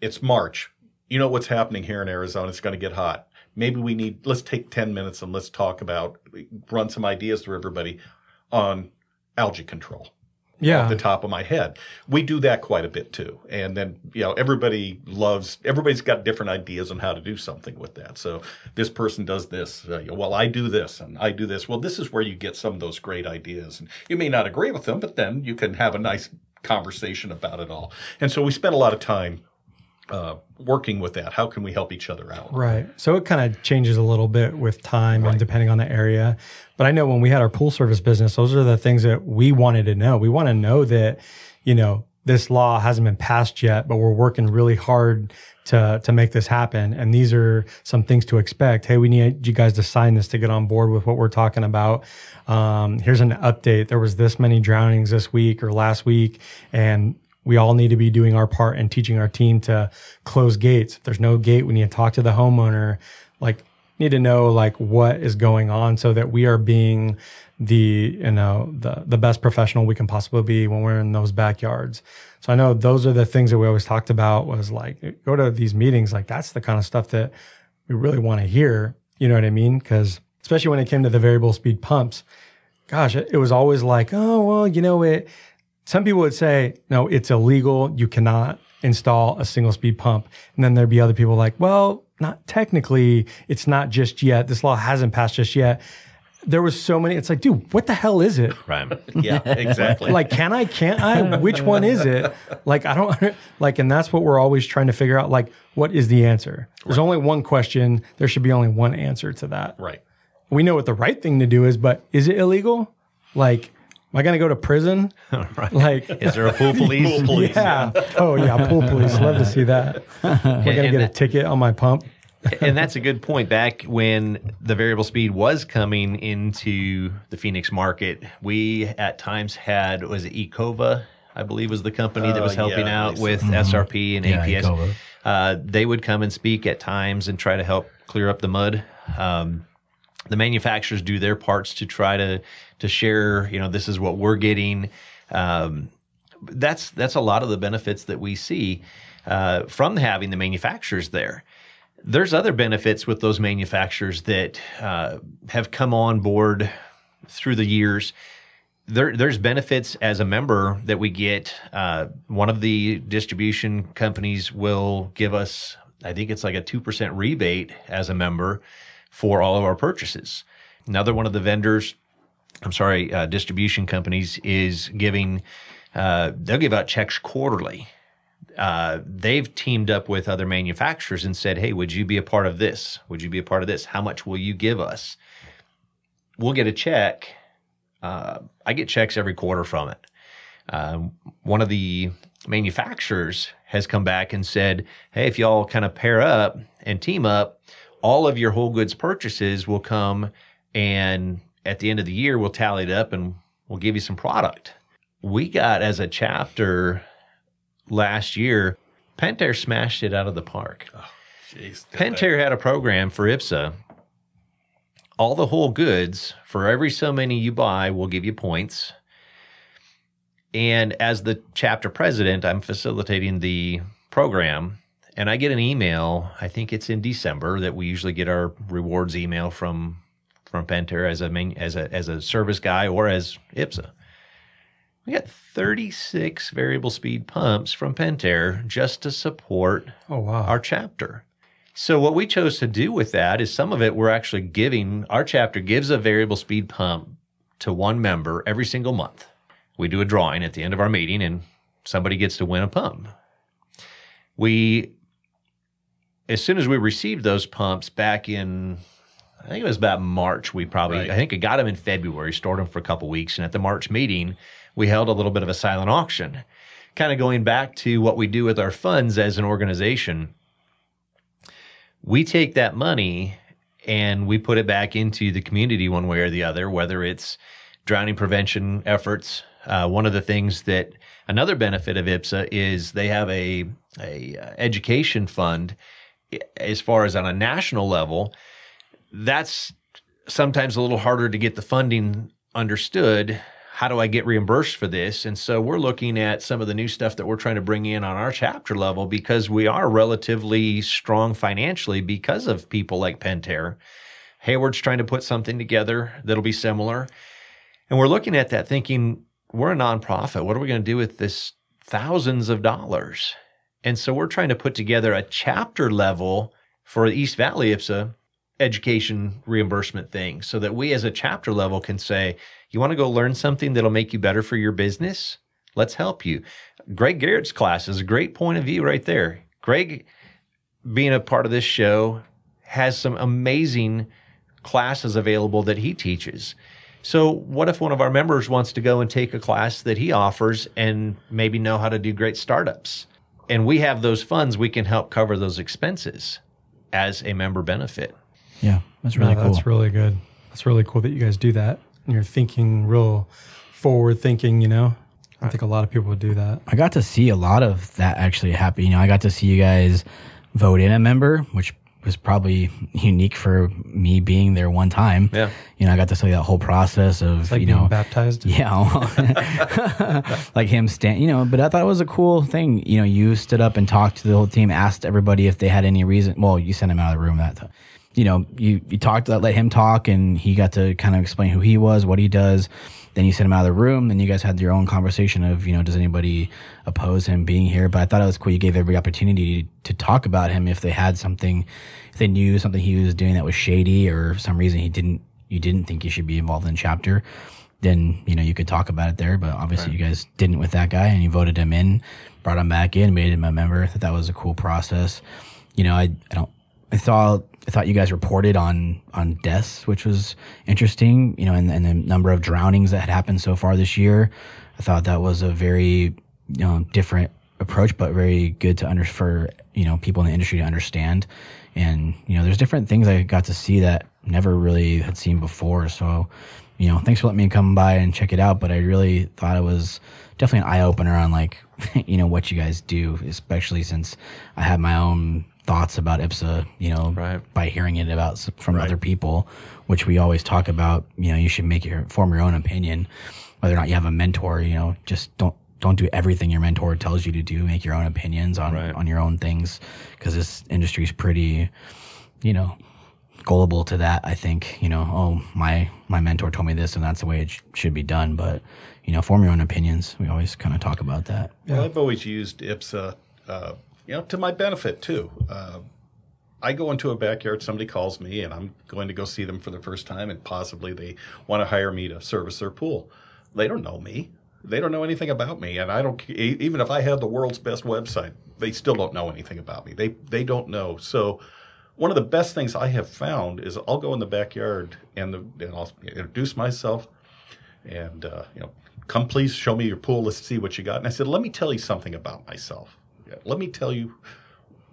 it's March. You know what's happening here in Arizona? It's going to get hot maybe we need let's take 10 minutes and let's talk about run some ideas through everybody on algae control. Yeah. Off the top of my head. We do that quite a bit too. And then you know everybody loves everybody's got different ideas on how to do something with that. So this person does this uh, well i do this and i do this. Well this is where you get some of those great ideas. And you may not agree with them but then you can have a nice conversation about it all. And so we spend a lot of time uh, working with that? How can we help each other out? Right. So it kind of changes a little bit with time right. and depending on the area. But I know when we had our pool service business, those are the things that we wanted to know. We want to know that, you know, this law hasn't been passed yet, but we're working really hard to to make this happen. And these are some things to expect. Hey, we need you guys to sign this to get on board with what we're talking about. Um, here's an update. There was this many drownings this week or last week, and we all need to be doing our part and teaching our team to close gates. If there's no gate, we need to talk to the homeowner. Like, need to know like what is going on so that we are being the you know the the best professional we can possibly be when we're in those backyards. So I know those are the things that we always talked about was like go to these meetings like that's the kind of stuff that we really want to hear. You know what I mean? Because especially when it came to the variable speed pumps, gosh, it, it was always like, oh well, you know it some people would say, no, it's illegal. You cannot install a single speed pump. And then there'd be other people like, well, not technically, it's not just yet. This law hasn't passed just yet. There was so many. It's like, dude, what the hell is it? Right. Yeah, exactly. like, can I, can't I? Which one is it? Like, I don't like, and that's what we're always trying to figure out. Like, what is the answer? There's only one question. There should be only one answer to that. Right. We know what the right thing to do is, but is it illegal? Like, Am I going to go to prison? right. Like, is there a pool police? pool police yeah. yeah. Oh yeah, pool police. Love to see that. We're going to get a ticket on my pump. and that's a good point. Back when the variable speed was coming into the Phoenix market, we at times had was it Ecova, I believe was the company that was uh, helping yeah, out with mm-hmm. SRP and yeah, APS. Uh, they would come and speak at times and try to help clear up the mud. Um, the manufacturers do their parts to try to to share. You know, this is what we're getting. Um, that's that's a lot of the benefits that we see uh, from having the manufacturers there. There's other benefits with those manufacturers that uh, have come on board through the years. There, there's benefits as a member that we get. Uh, one of the distribution companies will give us, I think it's like a 2% rebate as a member for all of our purchases. Another one of the vendors, I'm sorry, uh, distribution companies is giving, uh, they'll give out checks quarterly. Uh, they've teamed up with other manufacturers and said, Hey, would you be a part of this? Would you be a part of this? How much will you give us? We'll get a check. Uh, I get checks every quarter from it. Uh, one of the manufacturers has come back and said, Hey, if y'all kind of pair up and team up, all of your whole goods purchases will come and at the end of the year we'll tally it up and we'll give you some product. We got as a chapter last year, Pentair smashed it out of the park. Oh, geez, Pentair had a program for IPSSA. All the whole goods, for every so many you buy, will give you points. And as the chapter president, I'm facilitating the program and I get an email. I think it's in December that we usually get our rewards email from from Pentair as a main, as a as a service guy or as IPSSA. We got 36 variable speed pumps from Pentair just to support oh, wow. our chapter. So what we chose to do with that is some of it we're actually giving our chapter gives a variable speed pump to one member every single month. We do a drawing at the end of our meeting and somebody gets to win a pump. We as soon as we received those pumps back in, I think it was about March, we probably, right. I think I got them in February, stored them for a couple weeks. And at the March meeting, we held a little bit of a silent auction. Kind of going back to what we do with our funds as an organization, we take that money and we put it back into the community one way or the other, whether it's drowning prevention efforts. Uh, one of the things that another benefit of IPSSA is they have a, a uh, education fund as far as on a national level. That's sometimes a little harder to get the funding understood. How do I get reimbursed for this? And so we're looking at some of the new stuff that we're trying to bring in on our chapter level because we are relatively strong financially because of people like Pentair. Hayward's trying to put something together that'll be similar. And we're looking at that thinking, we're a nonprofit. What are we going to do with this thousands of dollars? And so we're trying to put together a chapter level for East Valley IPSSA education reimbursement thing so that we as a chapter level can say, you want to go learn something that'll make you better for your business? Let's help you. Greg Garrett's class is a great point of view right there. Greg, being a part of this show, has some amazing classes available that he teaches. So, what if one of our members wants to go and take a class that he offers and maybe know how to do great startups? And we have those funds, we can help cover those expenses as a member benefit. Yeah, that's really No, cool. That's really good. That's really cool that you guys do that. And you're thinking real forward thinking, you know? I think a lot of people would do that. I got to see a lot of that actually happen. You know, I got to see you guys vote in a member, which was probably unique for me being there one time. Yeah. You know, I got to see that whole process of, It's like you being know, baptized. yeah, like him stand, you know, but I thought it was a cool thing. You know, you stood up and talked to the whole team, asked everybody if they had any reason. Well, you sent him out of the room that time. You know, you, you talked, that, let him talk and he got to kind of explain who he was, what he does. Then you sent him out of the room. Then you guys had your own conversation of, you know, does anybody oppose him being here? But I thought it was cool. You gave every opportunity to talk about him if they had something, if they knew something he was doing that was shady or some reason he didn't, you didn't think he should be involved in chapter. Then, you know, you could talk about it there. But obviously you guys didn't with that guy and you voted him in, brought him back in, made him a member. I thought that was a cool process. You know, I, I don't, I thought I thought you guys reported on on deaths, which was interesting. You know, and, and the number of drownings that had happened so far this year. I thought that was a very you know different approach, but very good to under for you know people in the industry to understand. And you know, there's different things I got to see that never really had seen before. So, you know, thanks for letting me come by and check it out. But I really thought it was definitely an eye opener on like you know what you guys do, especially since I had my own thoughts about IPSSA, you know, Right. by hearing it about s- from other people, which we always talk about. You know, you should make your form your own opinion, whether or not you have a mentor. You know, just don't don't do everything your mentor tells you to do. Make your own opinions on Right. on your own things, because this industry is pretty, you know, gullible to that. I think you know, oh my my mentor told me this, and that's the way it sh- should be done. But you know, form your own opinions. We always kind of talk about that. Well, I've always used IPSSA, uh, you know, to my benefit too. Uh, I go into a backyard, somebody calls me, and I'm going to go see them for the first time, and possibly they want to hire me to service their pool. They don't know me. They don't know anything about me, and I don't. Even if I had the world's best website, they still don't know anything about me. They they don't know. So, one of the best things I have found is I'll go in the backyard and, the, and I'll introduce myself, and uh, you know, come please show me your pool. Let's see what you got. And I said, let me tell you something about myself. Let me tell you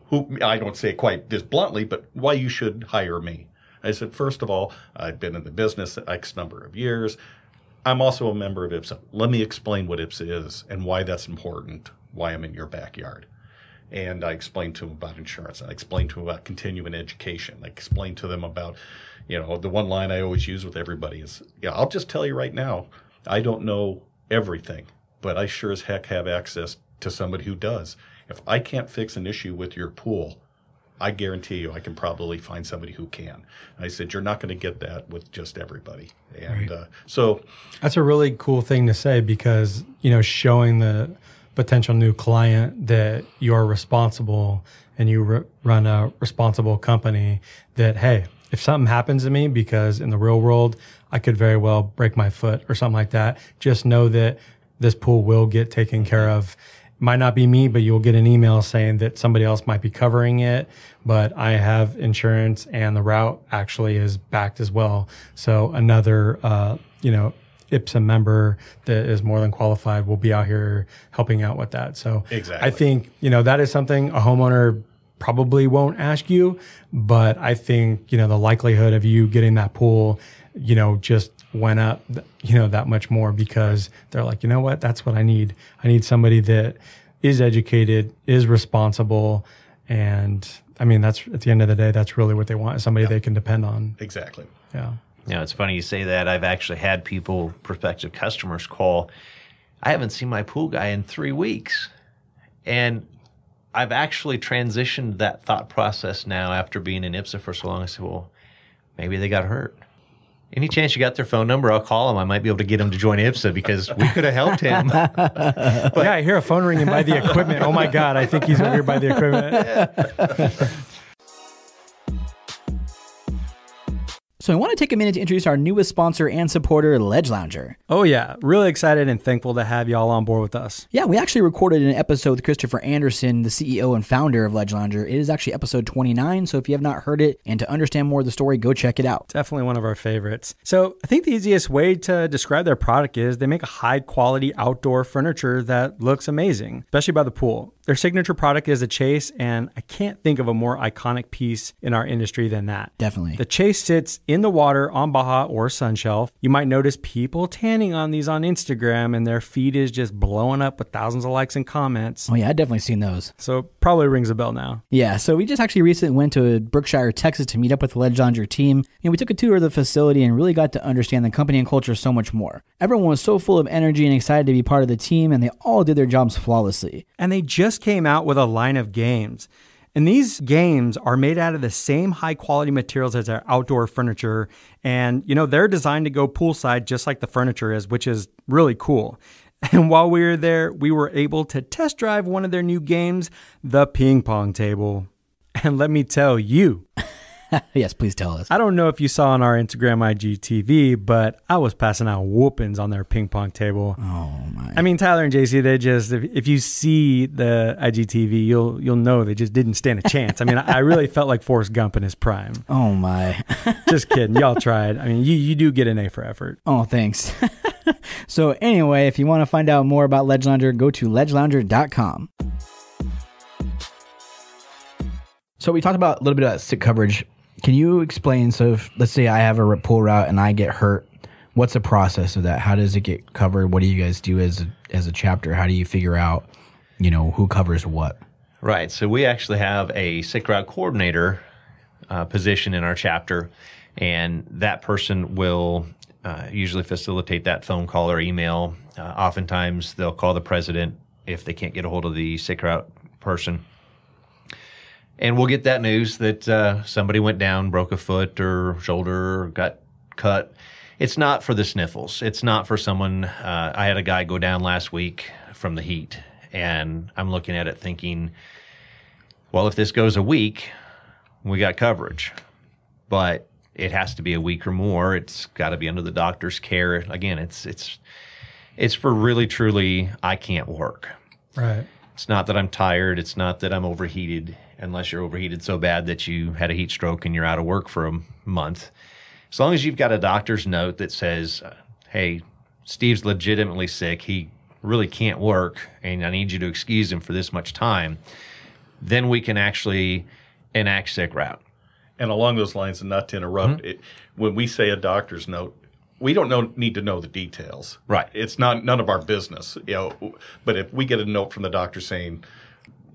who I don't say it quite this bluntly, but why you should hire me. I said, first of all, I've been in the business X number of years. I'm also a member of IPSSA. Let me explain what IPSSA is and why that's important, why I'm in your backyard. And I explained to them about insurance. I explained to them about continuing education. I explained to them about, you know, the one line I always use with everybody is, yeah, I'll just tell you right now, I don't know everything, but I sure as heck have access to somebody who does. If I can't fix an issue with your pool, I guarantee you I can probably find somebody who can. And I said, you're not going to get that with just everybody. And uh, so, That's a really cool thing to say because, you know, showing the potential new client that you're responsible and you r- run a responsible company that, hey, if something happens to me, because in the real world, I could very well break my foot or something like that, just know that this pool will get taken care of. Might not be me, but you'll get an email saying that somebody else might be covering it, but I have insurance and the route actually is backed as well. So another, uh, you know, IPSSA member that is more than qualified will be out here helping out with that. So Exactly. I think, you know, that is something a homeowner probably won't ask you, but I think, you know, the likelihood of you getting that pool, you know, just went up, you know, that much more because they're like, you know what? That's what I need. I need somebody that is educated, is responsible. And I mean, that's at the end of the day, that's really what they want is somebody they can depend on. Exactly. Yeah. You know, it's funny you say that. I've actually had people, prospective customers, call. I haven't seen my pool guy in three weeks. And I've actually transitioned that thought process now after being in IPSSA for so long. I said, well, maybe they got hurt. Any chance you got their phone number? I'll call them. I might be able to get him to join IPSSA because we could have helped him. yeah, I hear a phone ringing by the equipment. Oh my God, I think he's over here by the equipment. So I want to take a minute to introduce our newest sponsor and supporter, Ledge Lounger. Oh yeah, really excited and thankful to have y'all on board with us. Yeah, we actually recorded an episode with Christopher Anderson, the CEO and founder of Ledge Lounger. It is actually episode 29, so if you have not heard it and to understand more of the story, go check it out. Definitely one of our favorites. So I think the easiest way to describe their product is they make a high quality outdoor furniture that looks amazing, especially by the pool. Their signature product is a chaise, and I can't think of a more iconic piece in our industry than that. Definitely. The chaise sits in the water on Baja or Sunshelf. You might notice people tanning on these on Instagram, and their feed is just blowing up with thousands of likes and comments. Oh, yeah, I've definitely seen those. So probably rings a bell now. Yeah, so we just actually recently went to Brookshire, Texas to meet up with the Lounger team, and we took a tour of the facility and really got to understand the company and culture so much more. Everyone was so full of energy and excited to be part of the team, and they all did their jobs flawlessly. And they just came out with a line of games. And these games are made out of the same high quality materials as our outdoor furniture. And, you know, they're designed to go poolside just like the furniture is, which is really cool. And while we were there, we were able to test drive one of their new games, the ping pong table. And let me tell you, yes, please tell us. I don't know if you saw on our Instagram IGTV, but I was passing out whoopings on their ping pong table. Oh my! I mean, Tyler and JC, they just if, if you see the IGTV, you'll you'll know they just didn't stand a chance. I mean, I, I really felt like Forrest Gump in his prime. Oh my! just kidding. Y'all tried. I mean, you you do get an A for effort. Oh, thanks. so anyway, if you want to find out more about Ledge Lounger, go to ledgelounger.com. So we talked about a little bit about sick coverage. Can you explain? So, if, let's say I have a pull route and I get hurt, what's the process of that? How does it get covered? What do you guys do as a, as a chapter? How do you figure out, you know, who covers what? Right. So we actually have a sick route coordinator uh, position in our chapter, and that person will uh, usually facilitate that phone call or email. Uh, oftentimes, they'll call the president if they can't get a hold of the sick route person and we'll get that news that uh, somebody went down, broke a foot or shoulder, or got cut. It's not for the sniffles. It's not for someone. Uh, I had a guy go down last week from the heat, and I'm looking at it thinking, well, if this goes a week, we got coverage, but it has to be a week or more. It's got to be under the doctor's care. Again, it's it's it's for really truly I can't work. Right. It's not that I'm tired. It's not that I'm overheated unless you're overheated so bad that you had a heat stroke and you're out of work for a month. As long as you've got a doctor's note that says, hey, Steve's legitimately sick, he really can't work, and I need you to excuse him for this much time, then we can actually enact sick route. And along those lines, and not to interrupt, mm-hmm. it, when we say a doctor's note, we don't know, need to know the details. Right. It's not none of our business. You know, but if we get a note from the doctor saying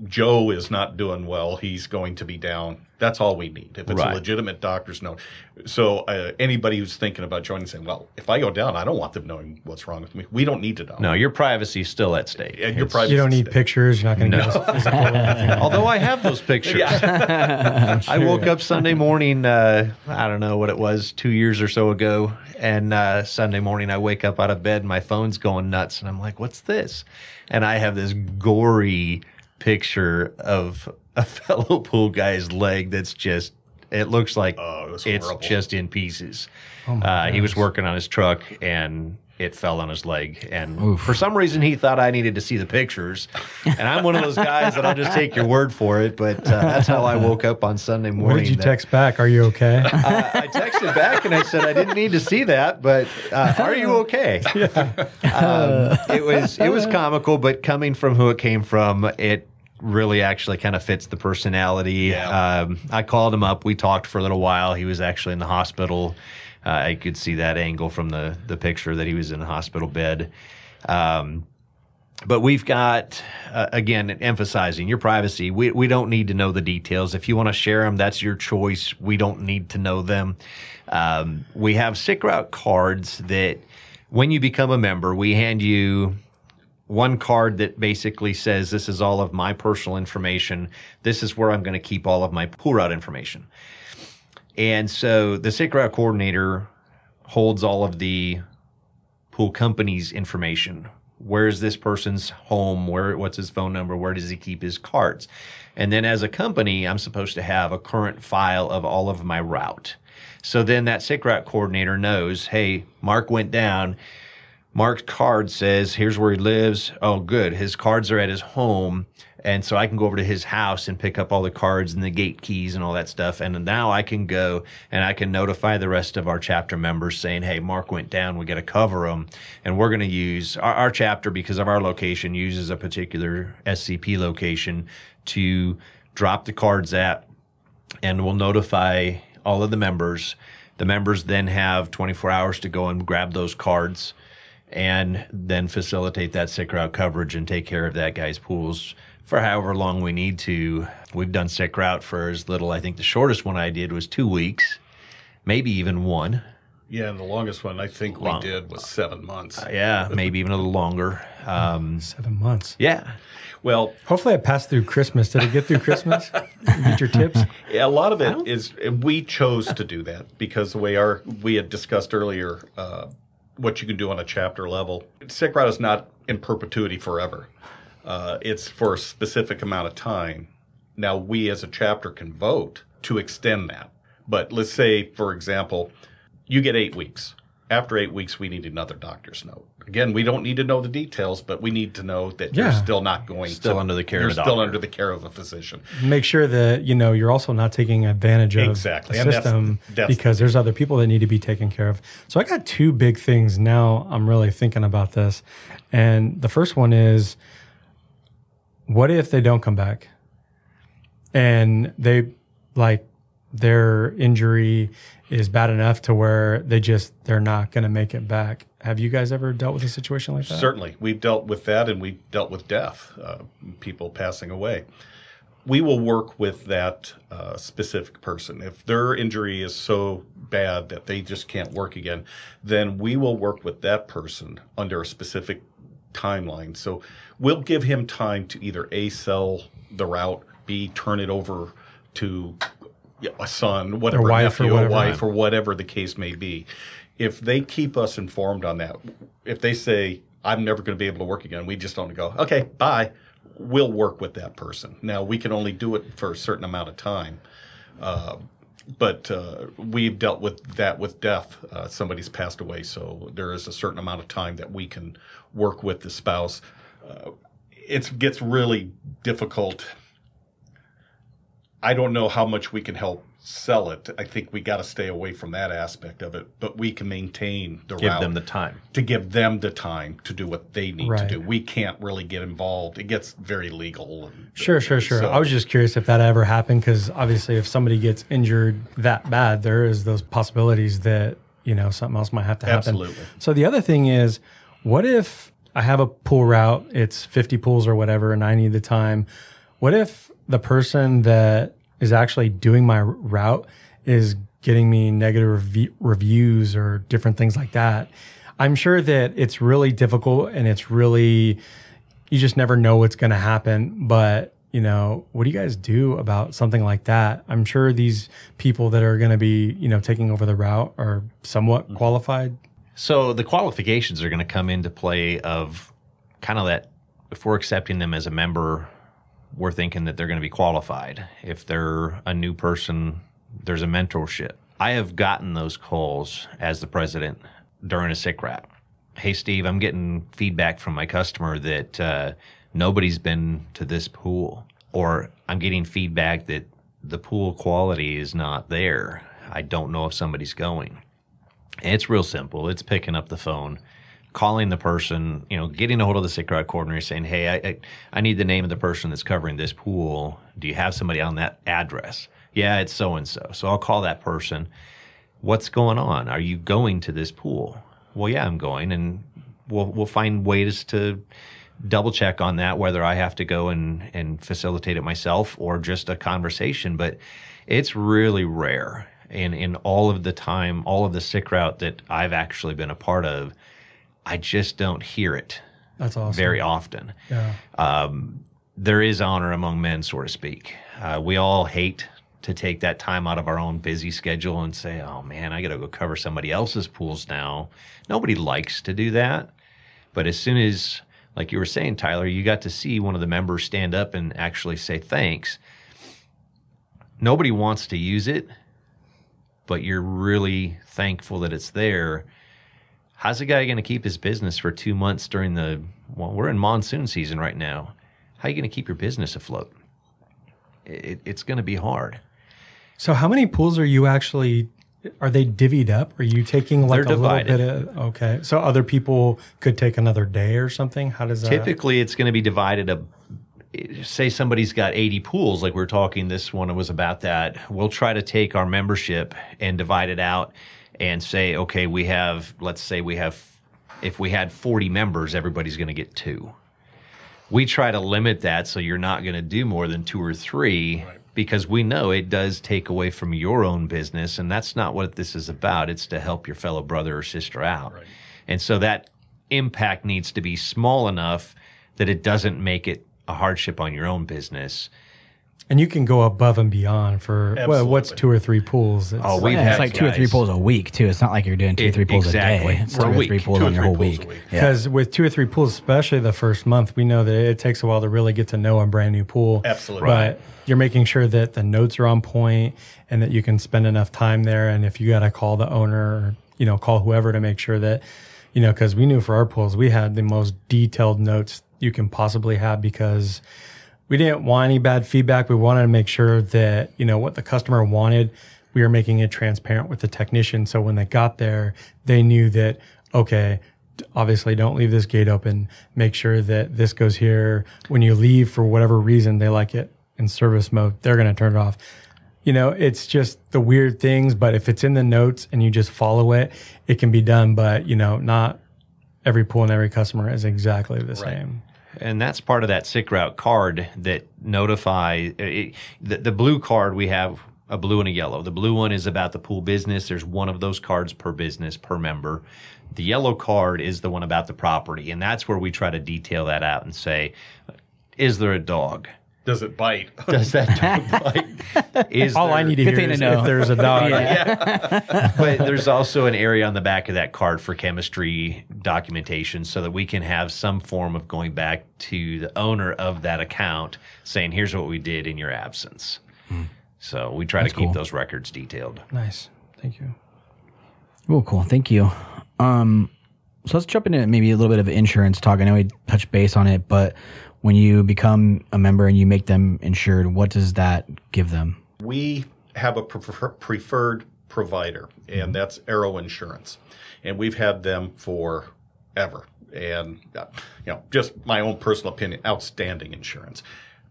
Joe is not doing well, he's going to be down. That's all we need. If it's right. a legitimate doctor's note. So uh, anybody who's thinking about joining, saying, "Well, if I go down, I don't want them knowing what's wrong with me." We don't need to know. No, your privacy is still at stake. And your privacy. You don't need pictures. You're not going to no. get physical. Although I have those pictures. Yeah. sure. I woke up Sunday morning. Uh, I don't know what it was, two years or so ago, and uh, Sunday morning I wake up out of bed, and my phone's going nuts, and I'm like, "What's this?" And I have this gory picture of a fellow pool guy's leg that's just it looks like oh, it it's just in pieces. Oh uh, he was working on his truck and it fell on his leg. And Oof. for some reason, he thought I needed to see the pictures. And I'm one of those guys that I'll just take your word for it. But uh, that's how I woke up on Sunday morning. What did you that, text back? Are you okay? uh, I texted back and I said I didn't need to see that, but uh, are you okay? Yeah. Um, it was it was comical, but coming from who it came from, it really actually kind of fits the personality. Yeah. Um, I called him up. We talked for a little while. He was actually in the hospital. Uh, I could see that angle from the the picture that he was in a hospital bed. Um, but we've got uh, again emphasizing your privacy. We we don't need to know the details. If you want to share them, that's your choice. We don't need to know them. Um, we have sick route cards that when you become a member, we hand you one card that basically says this is all of my personal information. This is where I'm going to keep all of my pull route information. And so the sick route coordinator holds all of the pool company's information. Where's this person's home? Where what's his phone number? Where does he keep his cards? And then as a company, I'm supposed to have a current file of all of my route. So then that sick route coordinator knows, hey, Marc went down. Marc's card says, here's where he lives. Oh, good. His cards are at his home. And so I can go over to his house and pick up all the cards and the gate keys and all that stuff. And now I can go and I can notify the rest of our chapter members saying, Hey, Marc went down. We got to cover him. And we're going to use our, our chapter because of our location uses a particular SCP location to drop the cards at and we'll notify all of the members. The members then have 24 hours to go and grab those cards and then facilitate that sick route coverage and take care of that guy's pools for however long we need to. We've done sick route for as little, I think the shortest one I did was two weeks, maybe even one. Yeah, and the longest one I think Long. we did was seven months. Yeah, maybe even a little longer. Um, Seven months. yeah. Well, Hopefully, I passed through Christmas. Did I get through Christmas? Get your tips. Yeah, a lot of it is we chose to do that because the way our we had discussed earlier uh, what you can do on a chapter level. Sick route is not in perpetuity forever. Uh, it's for a specific amount of time. Now we as a chapter can vote to extend that. But let's say, for example, you get eight weeks. After eight weeks, we need another doctor's note. Again, we don't need to know the details, but we need to know that Yeah. you're still not going Still to, under the care of you're a still doctor. under the care of a physician. Make sure that you know you're also not taking advantage of Exactly. the And that's- system that's- because there's other people that need to be taken care of. So I got two big things now. I'm really thinking about this, and the first one is, what if they don't come back, and they like their injury is bad enough to where they just they're not going to make it back. Have you guys ever dealt with a situation like that? Certainly, we've dealt with that, and we've dealt with death, uh, people passing away. We will work with that uh, specific person. If their injury is so bad that they just can't work again, then we will work with that person under a specific timeline. So we'll give him time to either a sell the route, b turn it over to a son, whatever, wife or whatever. a wife, or whatever the case may be. If they keep us informed on that, if they say, I'm never going to be able to work again, we just don't go, okay, bye. We'll work with that person. Now, we can only do it for a certain amount of time. Uh, but uh, we've dealt with that with death. Uh, somebody's passed away, so there is a certain amount of time that we can work with the spouse. Uh, it gets really difficult. I don't know how much we can help sell it. I think we got to stay away from that aspect of it, but we can maintain the Give route them the time. to give them the time to do what they need Right. to do. We can't really get involved. It gets very legal. And, Sure, sure, sure. so- I was just curious if that ever happened because obviously, if somebody gets injured that bad, there is those possibilities that you know something else might have to happen. Absolutely. So the other thing is, what if I have a pool route? It's fifty pools or whatever, and I need the time. What if the person that is actually doing my route is getting me negative rev- reviews or different things like that? I'm sure that it's really difficult and it's really you just never know what's going to happen. But, you know, what do you guys do about something like that? I'm sure these people that are going to be, you know, taking over the route are somewhat mm-hmm. qualified. So the qualifications are going to come into play of kind of that if we're accepting them as a member, we're thinking that they're going to be qualified. If they're a new person, there's a mentorship. I have gotten those calls as the president during a sick wrap. Hey, Steve, I'm getting feedback from my customer that uh, nobody's been to this pool, or I'm getting feedback that the pool quality is not there. I don't know if somebody's going. It's real simple. It's picking up the phone, calling the person, you know, getting a hold of the sick route coordinator, saying, "Hey, I, I I need the name of the person that's covering this pool. Do you have somebody on that address?" Yeah, it's so and so. So I'll call that person. What's going on? Are you going to this pool? Well, yeah, I'm going, and we'll we'll find ways to double check on that whether I have to go and and facilitate it myself or just a conversation. But it's really rare in in all of the time, all of the sick route that I've actually been a part of. I just don't hear it That's awesome. very often. Yeah. Um, there is honor among men, so to speak. Uh, we all hate to take that time out of our own busy schedule and say, "Oh man, I got to go cover somebody else's pools now." Nobody likes to do that, but as soon as, like you were saying, Tyler, you got to see one of the members stand up and actually say thanks. Nobody wants to use it, but you're really thankful that it's there. How's a guy going to keep his business for two months during the? Well, we're in monsoon season right now. How are you going to keep your business afloat? It, it's going to be hard. So how many pools are you actually? Are they divvied up? Are you taking like They're a little bit of okay? So other people could take another day or something. How does that? Typically, it's going to be divided up. Say somebody's got 80 pools, like we are talking, this one was about that. We'll try to take our membership and divide it out and say, okay, we have, let's say we have, if we had 40 members, everybody's going to get two. We try to limit that so you're not going to do more than two or three because we know it does take away from your own business. And that's not what this is about. It's to help your fellow brother or sister out. And so that impact needs to be small enough that it doesn't make it a hardship on your own business. And you can go above and beyond for well, what's two or three pools. Oh, it's- Oh, we've Yeah, had it's like two or three pools a week too. It's not like you're doing two or three pools exactly. a day. It's For two a or three week. pools Two or on your three whole pools week. a week. Yeah. Because with two or three pools, especially the first month, we know that it takes a while to really get to know a brand new pool. Absolutely. But you're making sure that the notes are on point and that you can spend enough time there. And if you got to call the owner or, you know, call whoever to make sure that, you know, because we knew for our pools, we had the most detailed notes you can possibly have because we didn't want any bad feedback. We wanted to make sure that, you know, what the customer wanted, we were making it transparent with the technician. So when they got there, they knew that, okay, obviously don't leave this gate open. Make sure that this goes here. When you leave for whatever reason, they like it in service mode, they're going to turn it off. You know, it's just the weird things, but if it's in the notes and you just follow it, it can be done. But, you know, not every pool and every customer is exactly the same. And that's part of that sick route card that notify it, the, the blue card we have a blue and a yellow. The blue one is about the pool business. There's one of those cards per business per member. The yellow card is the one about the property, and that's where we try to detail that out and say, is there a dog? Does it bite? Does that dog bite? Is All I need to Good hear thing to know. if there's a dog. but there's also an area on the back of that card for chemistry documentation so that we can have some form of going back to the owner of that account saying, here's what we did in your absence. So we try That's to keep cool. those records detailed. Nice. Thank you. Oh, cool. Thank you. Um, so let's jump into maybe a little bit of insurance talk. I know we touched base on it, but when you become a member and you make them insured, what does that give them? we have a prefer- preferred provider, and that's Arrow Insurance, and we've had them forever. And uh, you know, just my own personal opinion, outstanding insurance.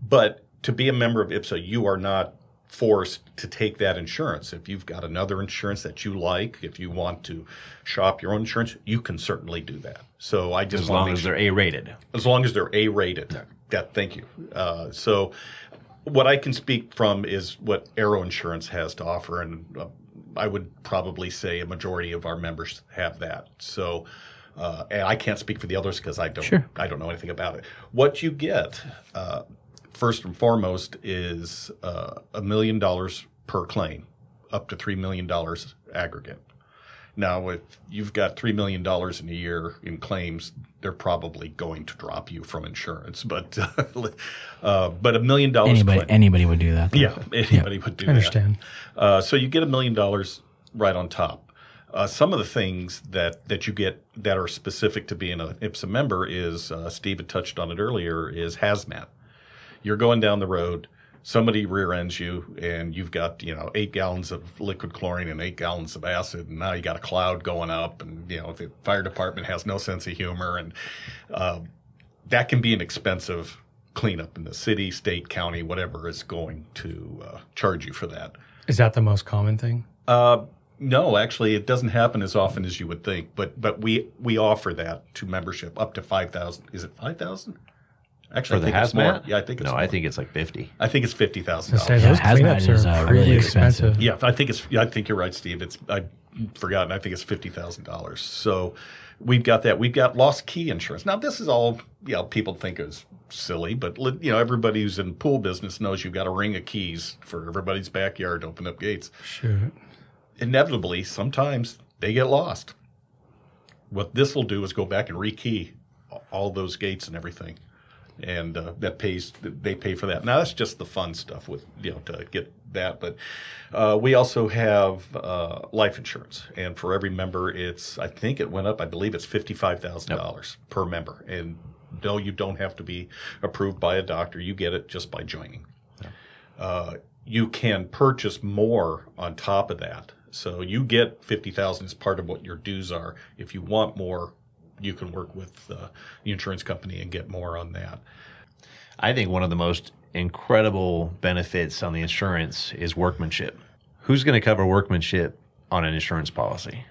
But to be a member of IPSSA, you are not forced to take that insurance. If you've got another insurance that you like, if you want to shop your own insurance, you can certainly do that. So I just As wanna long as sure- they're A rated. as long as they're A rated. Yeah, thank you. Uh, so, what I can speak from is what Arrow Insurance has to offer, and uh, I would probably say a majority of our members have that. So, uh, and I can't speak for the others because I don't. Sure. I don't know anything about it. What you get, uh, first and foremost, is uh, a million dollars per claim, up to three million dollars aggregate. Now, if you've got $3 million in a year in claims, they're probably going to drop you from insurance. But uh, but a million dollars Anybody, claim- anybody would do that. though. yeah, anybody would do I understand. that. Uh, so you get a million dollars right on top. Uh, some of the things that, that you get that are specific to being an IPSSA member is, uh, Steve had touched on it earlier, is hazmat. You're going down the road, somebody rear ends you and you've got you know eight gallons of liquid chlorine and eight gallons of acid and now you got a cloud going up and you know the fire department has no sense of humor and uh, that can be an expensive cleanup in the city state county whatever is going to uh, charge you for that Is that the most common thing? uh, no, actually, it doesn't happen as often as you would think. But but we we offer that to membership up to five thousand. Is it five thousand? Actually, For I the think it's more. hazmat? Yeah, I think it's no, more. I think it's like 50. I think it's fifty thousand dollars. those hazmat cleanups is, are uh, really really expensive. expensive. Yeah, I think it's. I think you're right, Steve. It's I forgotten. I think it's fifty thousand dollars. So we've got that. We've got lost key insurance. Now this is all you know. People think is silly, but you know everybody who's in pool business knows you've got a ring of keys for everybody's backyard to open up gates. Shoot. inevitably, sometimes they get lost. What this will do is go back and rekey all those gates and everything, and uh, that pays. They pay for that. Now that's just the fun stuff with you know to get that, but uh, we also have uh, life insurance, and for every member, it's I think it went up. I believe it's fifty five thousand dollars per member, and no, you don't have to be approved by a doctor. You get it just by joining uh, you can purchase more on top of that. So you get fifty thousand as part of what your dues are. If you want more, you can work with uh, the insurance company and get more on that. I think one of the most incredible benefits on the insurance is workmanship. Who's going to cover workmanship on an insurance policy?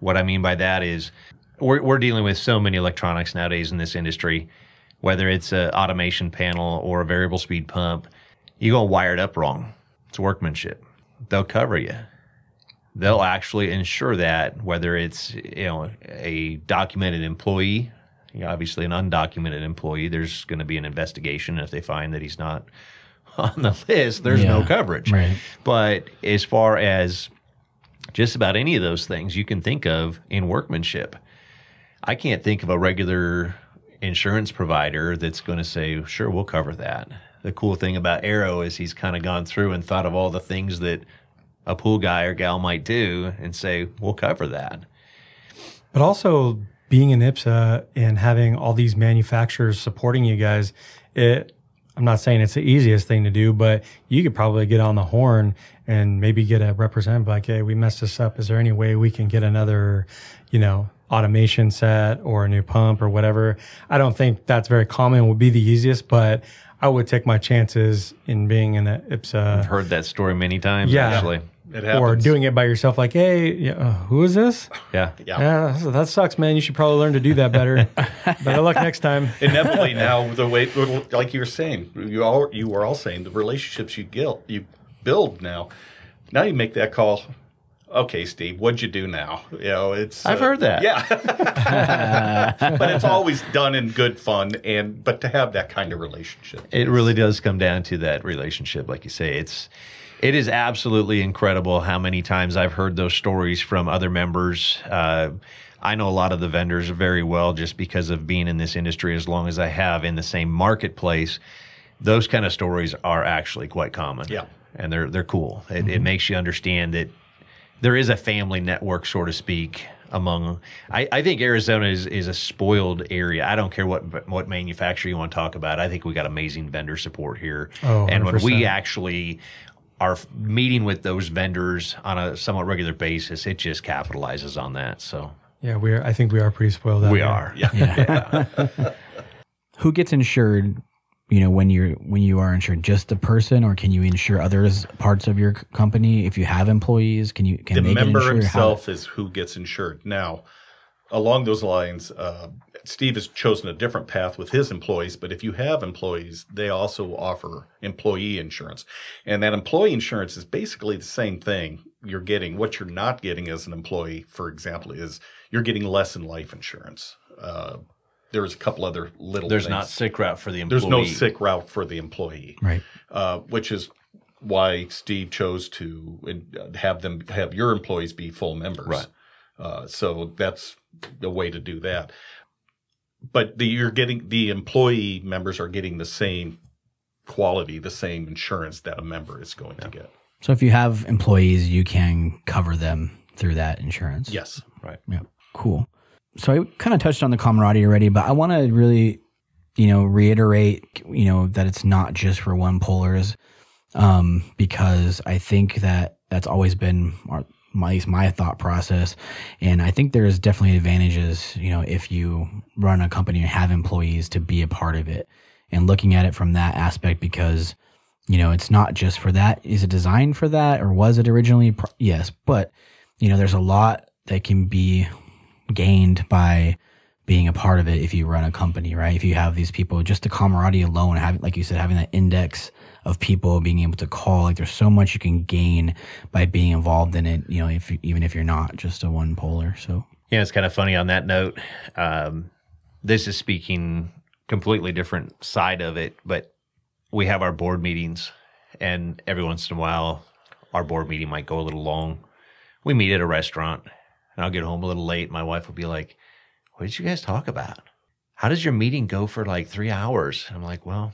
What I mean by that is we're, we're dealing with so many electronics nowadays in this industry, whether it's an automation panel or a variable speed pump, you go wire it up wrong. It's workmanship. They'll cover you. They'll actually ensure that whether it's you know a documented employee you know, obviously an undocumented employee, there's going to be an investigation. If they find that he's not on the list, there's no coverage. right. But as far as just about any of those things you can think of in workmanship, I can't think of a regular insurance provider that's going to say, sure, we'll cover that. The cool thing about Arrow is he's kind of gone through and thought of all the things that a pool guy or gal might do and say, we'll cover that. But also being in IPSSA and having all these manufacturers supporting you guys, it I'm not saying it's the easiest thing to do, but you could probably get on the horn and maybe get a representative like, hey, we messed this up. Is there any way we can get another, you know, automation set or a new pump or whatever? I don't think that's very common. Would be the easiest, but I would take my chances in being in an IPSSA. I've heard that story many times, Yeah. actually. It or doing it by yourself. Like, hey, yeah, uh, who is this? Yeah. yeah. Yeah, so that sucks, man. You should probably learn to do that better. better luck next time. Inevitably now, the way like you were saying, you all you were all saying the relationships you get you build now. Now you make that call. Okay, Steve, what'd you do now? You know, it's I've uh, heard that. Yeah, but it's always done in good fun, and but to have that kind of relationship, It really does come down to that relationship, like you say. It's it is absolutely incredible how many times I've heard those stories from other members. Uh, I know a lot of the vendors very well just because of being in this industry as long as I have in the same marketplace. Those kind of stories are actually quite common. Yeah. and they're they're cool. It, it makes you understand that there is a family network, so to speak, among. I, I think Arizona is, is a spoiled area. I don't care what what manufacturer you want to talk about. I think we got amazing vendor support here, Oh, and when we actually are meeting with those vendors on a somewhat regular basis, it just capitalizes on that. So Yeah, we are. I think we are pretty spoiled. we here. are, yeah. Who gets insured? You know, when you're when you are insured, just the person, or can you insure others parts of your company? If you have employees, can you can the they member get insured? How- himself is who gets insured. Now, along those lines, uh, Steve has chosen a different path with his employees. But if you have employees, they also offer employee insurance, and that employee insurance is basically the same thing. You're getting what you're not getting as an employee, for example, is you're getting less in life insurance. Uh, there's a couple other little. There's things. not sick route for the employee. There's no sick route for the employee right? uh, which is why Steve chose to uh, have them have your employees be full members. Right. Uh, so that's a way to do that. But the, you're getting the employee members are getting the same quality, the same insurance that a member is going to get. So if you have employees, you can cover them through that insurance. Yes. Right. Yeah. Cool. So I kind of touched on the camaraderie already, but I want to really, you know, reiterate, you know, that it's not just for one pullers. um, because I think that that's always been our, my at least my thought process, and I think there's definitely advantages, you know, if you run a company and have employees to be a part of it, and looking at it from that aspect because. You know, it's not just for that. Is it designed for that or was it originally? Yes. But, you know, there's a lot that can be gained by being a part of it if you run a company, right? If you have these people, just the camaraderie alone, having, like you said, having that index of people being able to call, like there's so much you can gain by being involved in it, you know, if even if you're not just a one polar. So, Yeah, it's kind of funny on that note. Um, this is speaking completely different side of it, but we have our board meetings, and every once in a while, our board meeting might go a little long. We meet at a restaurant, and I'll get home a little late. My wife will be like, "What did you guys talk about? How does your meeting go for like three hours?" I'm like, "Well."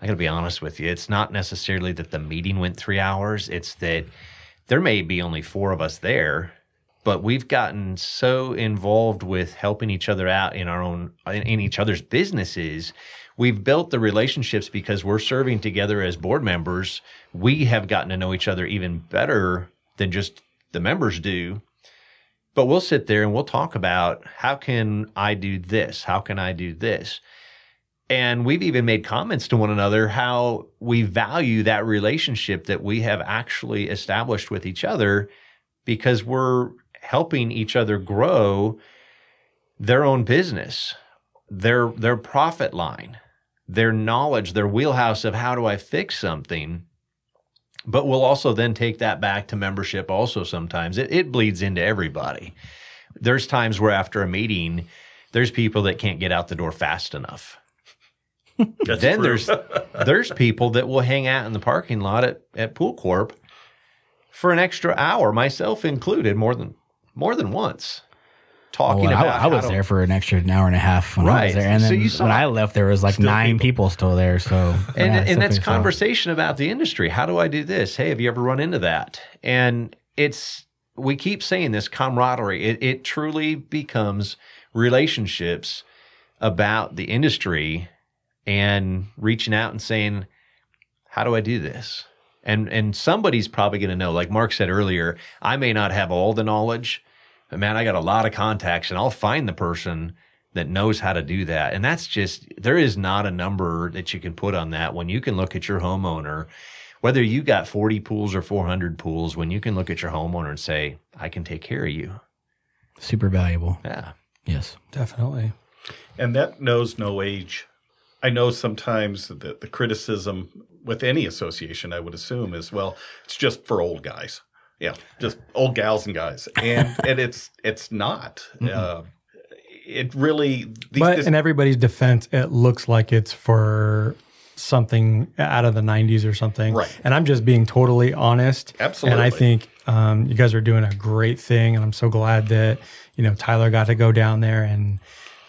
I got to be honest with you. It's not necessarily that the meeting went three hours. It's that there may be only four of us there, but we've gotten so involved with helping each other out in our own in, in each other's businesses we've built the relationships because we're serving together as board members we have gotten to know each other even better than just the members do but we'll sit there and we'll talk about how can i do this how can i do this and we've even made comments to one another how we value that relationship that we have actually established with each other because we're helping each other grow their own business, their their profit line, their knowledge, their wheelhouse of how do I fix something. But we'll also then take that back to membership also sometimes. It, it bleeds into everybody. There's times where after a meeting, there's people that can't get out the door fast enough. That's then true. there's there's people that will hang out in the parking lot at, at Pool Corp for an extra hour, myself included, more than more than once, talking Well, I, about. I was there for an extra hour and a half when I was there, and then you saw when I left, there was like nine people. people. still there. So and yeah, and that's think so. conversation about the industry. How do I do this? Hey, have you ever run into that? And it's we keep saying this camaraderie. It it truly becomes relationships about the industry and reaching out and saying, "How do I do this?" And and somebody's probably going to know. Like Marc said earlier, I may not have all the knowledge, but man, I got a lot of contacts, and I'll find the person that knows how to do that. And that's just there is not a number that you can put on that when you can look at your homeowner, whether you got 40 pools or 400 pools, when you can look at your homeowner and say, I can take care of you. super valuable. Yeah. Yes. Definitely. And that knows no age. I know sometimes that the criticism with any association, I would assume, is well, it's just for old guys. Yeah, just old gals and guys, and and it's it's not. Uh, it really. These, but this- in everybody's defense, it looks like it's for something out of the 90s or something. Right. And I'm just being totally honest. Absolutely. And I think um, you guys are doing a great thing. And I'm so glad that, you know, Tyler got to go down there and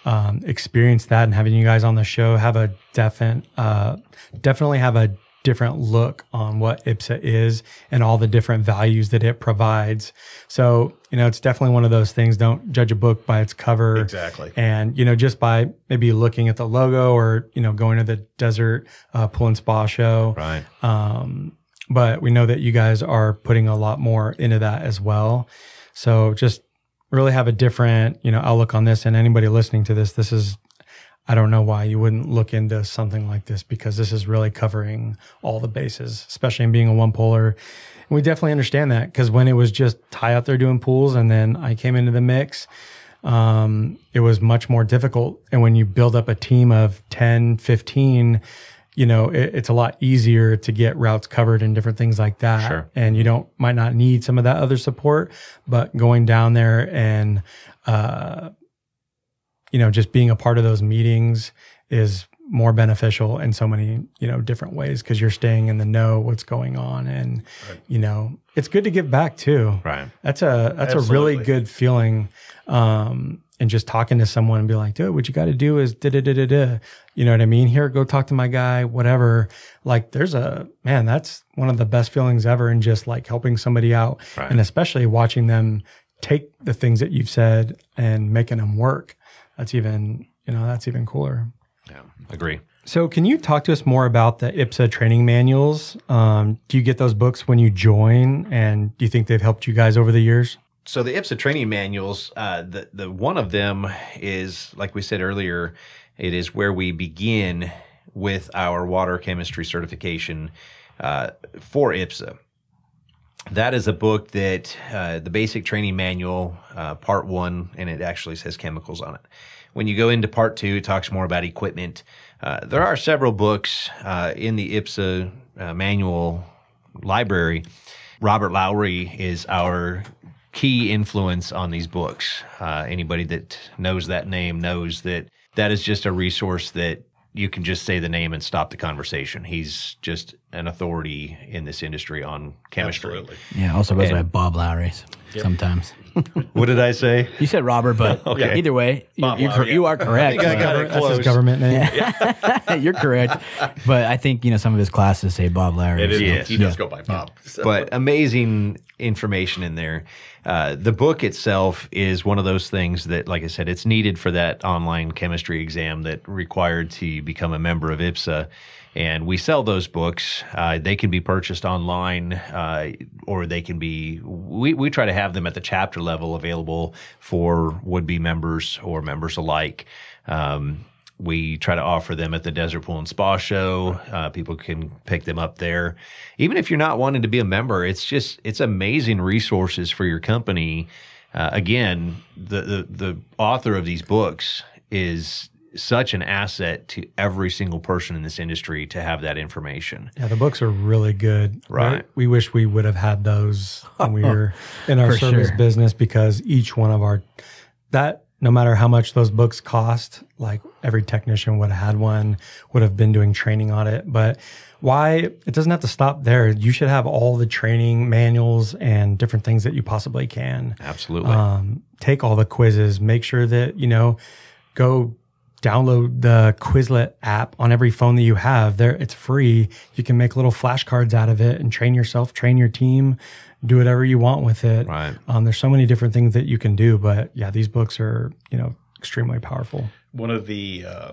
um, experience that and having you guys on the show have a definite, uh, definitely have a different look on what IPSSA is and all the different values that it provides. So, you know, it's definitely one of those things. Don't judge a book by its cover. Exactly. And, you know, just by maybe looking at the logo or, you know, going to the desert uh, pool and spa show. Right. Um, but we know that you guys are putting a lot more into that as well. So just really have a different, you know, outlook on this. And anybody listening to this, this is, I don't know why you wouldn't look into something like this because this is really covering all the bases, especially in being a one polar. And we definitely understand that because when it was just Ty out there doing pools and then I came into the mix, um, it was much more difficult. And when you build up a team of 10, 15, you know, it, it's a lot easier to get routes covered and different things like that. Sure. And you don't, might not need some of that other support, but going down there and, uh, you know, just being a part of those meetings is more beneficial in so many, you know, different ways because you're staying in the know what's going on. And, you know, it's good to give back too. Right. That's a that's a really good feeling. Um, and just talking to someone and be like, dude, what you got to do is da da da da da. You know what I mean? Here, go talk to my guy, whatever. Like, there's a man. That's one of the best feelings ever, and just like helping somebody out, Right. and especially watching them take the things that you've said and making them work. That's even you know that's even cooler. Yeah. Agree. So, can you talk to us more about the IPSSA training manuals? Um, do you get those books when you join, and do you think they've helped you guys over the years? So the IPSSA training manuals, uh, the the one of them is like we said earlier, it is where we begin with our water chemistry certification uh, for IPSSA. That is a book that uh, the basic training manual, uh, part one, and it actually says chemicals on it. When you go into part two, it talks more about equipment. Uh, there are several books uh, in the IPSSA manual library. Robert Lowry is our key influence on these books. Uh, anybody that knows that name knows that that is just a resource that you can just say the name and stop the conversation. He's just an authority in this industry on chemistry. Absolutely. Yeah, also goes And- by Bob Lowry's sometimes. What did I say? You said Robert, but Okay. either way, you, Bob you, Lowry, you are correct. I got it That's his government name. You're correct. But I think, you know, some of his classes say Bob Lowry. It is. so- Yes. He does go by Bob. So- but amazing information in there. Uh, the book itself is one of those things that, like I said, it's needed for that online chemistry exam that required to become a member of IPSSA. And we sell those books. Uh, they can be purchased online, uh, or they can be. We, we try to have them at the chapter level available for would be members or members alike. Um, we try to offer them at the Desert Pool and Spa Show. Uh, people can pick them up there. Even if you're not wanting to be a member, it's just it's amazing resources for your company. Uh, again, the, the the author of these books is such an asset to every single person in this industry to have that information. Yeah, the books are really good. Right. We wish we would have had those when we were in our service sure. business because each one of our that no matter how much those books cost, like every technician would have had one, would have been doing training on it. But why it doesn't have to stop there. You should have all the training manuals and different things that you possibly can Absolutely. um, take all the quizzes, make sure that, you know, go download the Quizlet app on every phone that you have. There, it's free. You can make little flashcards out of it and train yourself, train your team, do whatever you want with it. Right. Um, there's so many different things that you can do, but yeah, these books are, you know, extremely powerful. one of the uh,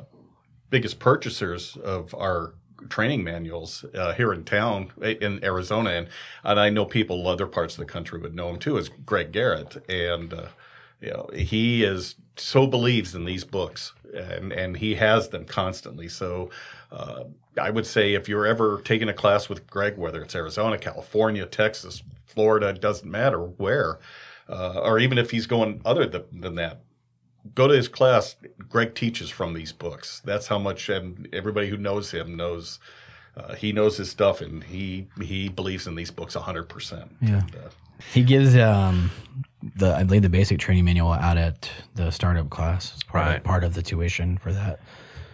biggest purchasers of our training manuals uh, here in town in Arizona, and, and I know people other parts of the country would know him too, is Greg Garrett, and uh, you know he is so believes in these books, and and he has them constantly. So. Uh, I would say if you're ever taking a class with Greg, whether it's Arizona, California, Texas, Florida, doesn't matter where, uh, or even if he's going other th- than that, go to his class. Greg teaches from these books. That's how much, and everybody who knows him knows uh, he knows his stuff, and he he believes in these books hundred percent. Yeah. He gives um the I believe the basic training manual out at the startup class. It's part Right. of, part of the tuition for that.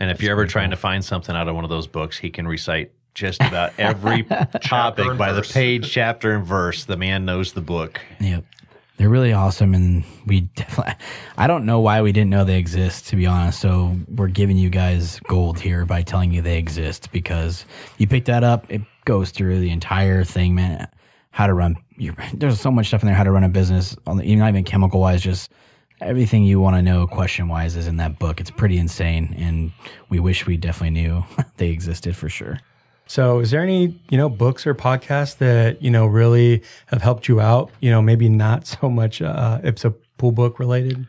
And if you're ever trying to find something out of one of those books, he can recite just about every topic and by the page, chapter, and verse. The man knows the book. Yep. They're really awesome and we definitely I don't know why we didn't know they exist to be honest. So we're giving you guys gold here by telling you they exist because you pick that up, it goes through the entire thing, man. How to run your there's so much stuff in there, how to run a business, on the, even not even chemical wise, just everything you want to know question wise is in that book. It's pretty insane and we wish we definitely knew they existed for sure. So, is there any you know books or podcasts that you know really have helped you out? You know, maybe not so much uh, IPSSA pool book related.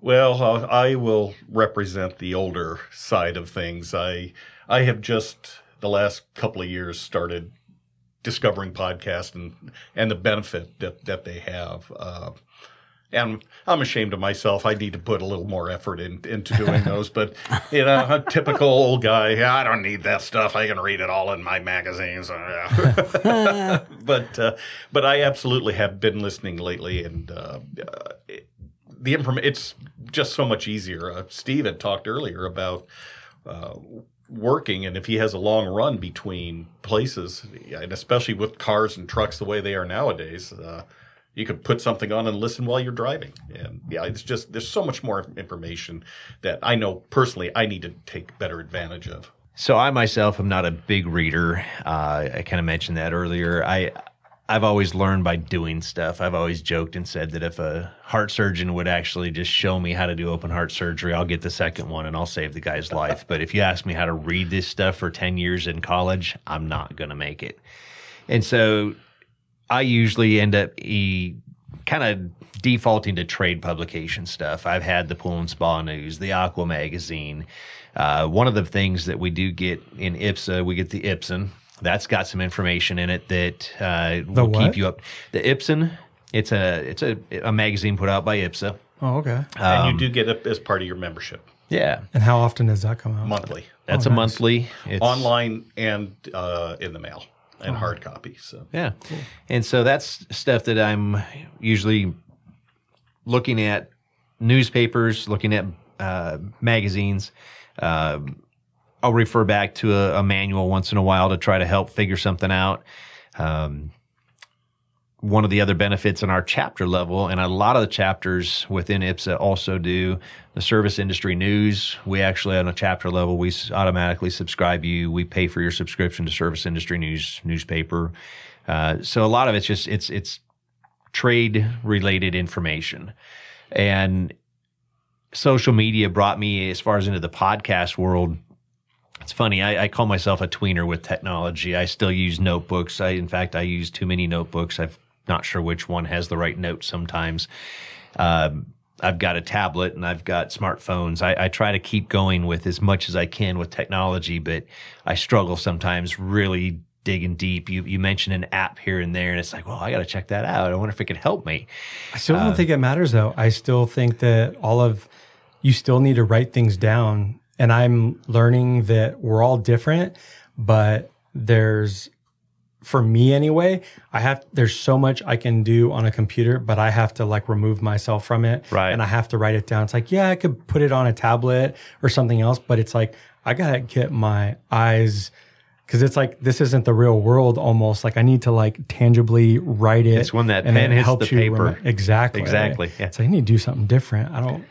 Well, uh, I will represent the older side of things. I I have just the last couple of years started discovering podcasts and and the benefit that that they have. Uh, and I'm ashamed of myself. I need to put a little more effort in, into doing those. But you know, a typical old guy. "Yeah, I don't need that stuff. I can read it all in my magazines. Uh, but uh, but I absolutely have been listening lately, and uh, uh, it, the information. It's just so much easier. Uh, Steve had talked earlier about. Working and if he has a long run between places and especially with cars and trucks the way they are nowadays uh, you could put something on and listen while you're driving and yeah it's just there's so much more information that i know personally i need to take better advantage of So I myself am not a big reader. Uh, I kind of mentioned that earlier. I I've always learned by doing stuff. I've always joked and said that if a heart surgeon would actually just show me how to do open heart surgery, I'll get the second one and I'll save the guy's life. But if you ask me how to read this stuff for 10 years in college, I'm not going to make it. And so I usually end up e- kind of defaulting to trade publication stuff. I've had the Pool and Spa News, the Aqua Magazine. Uh, one of the things that we do get in IPSSA, we get the IPSSAN. That's got some information in it that uh, will what? keep you up. The IPSSAN, it's a it's a, a magazine put out by IPSSA. Oh, okay. and you do get it as part of your membership Yeah, And how often does that come out? monthly, that's Oh, a nice. monthly. It's, online and uh, in the mail and hard copy. So Yeah. And so that's stuff that I'm usually looking at newspapers, looking at uh, magazines. Uh, I'll refer back to a, a manual once in a while to try to help figure something out. Um, one of the other benefits in our chapter level, and a lot of the chapters within IPSSA also do the service industry news. We actually, on a chapter level, we automatically subscribe you. We pay for your subscription to service industry news newspaper. Uh, so a lot of it's just it's it's trade related information, and social media brought me as far as into the podcast world. It's funny. I, I call myself a tweener with technology. I still use notebooks. I, in fact, I use too many notebooks. I'm not sure which one has the right notes sometimes. Um, I've got a tablet and I've got smartphones. I, I try to keep going with as much as I can with technology, but I struggle sometimes really digging deep. You you mentioned an app here and there, and it's like, well, I got to check that out. I wonder if it could help me. I still don't think it matters though. I still think that all of you still need to write things down. And I'm learning that we're all different, but there's for me anyway, I have there's so much I can do on a computer, but I have to like remove myself from it. Right. And I have to write it down. It's like, yeah, I could put it on a tablet or something else, but it's like I gotta get my eyes because it's like this isn't the real world almost. Like I need to like tangibly write it. It's when that and pen it hits helps the you paper. remember- Exactly. Exactly, yeah. So I need to do something different. I don't.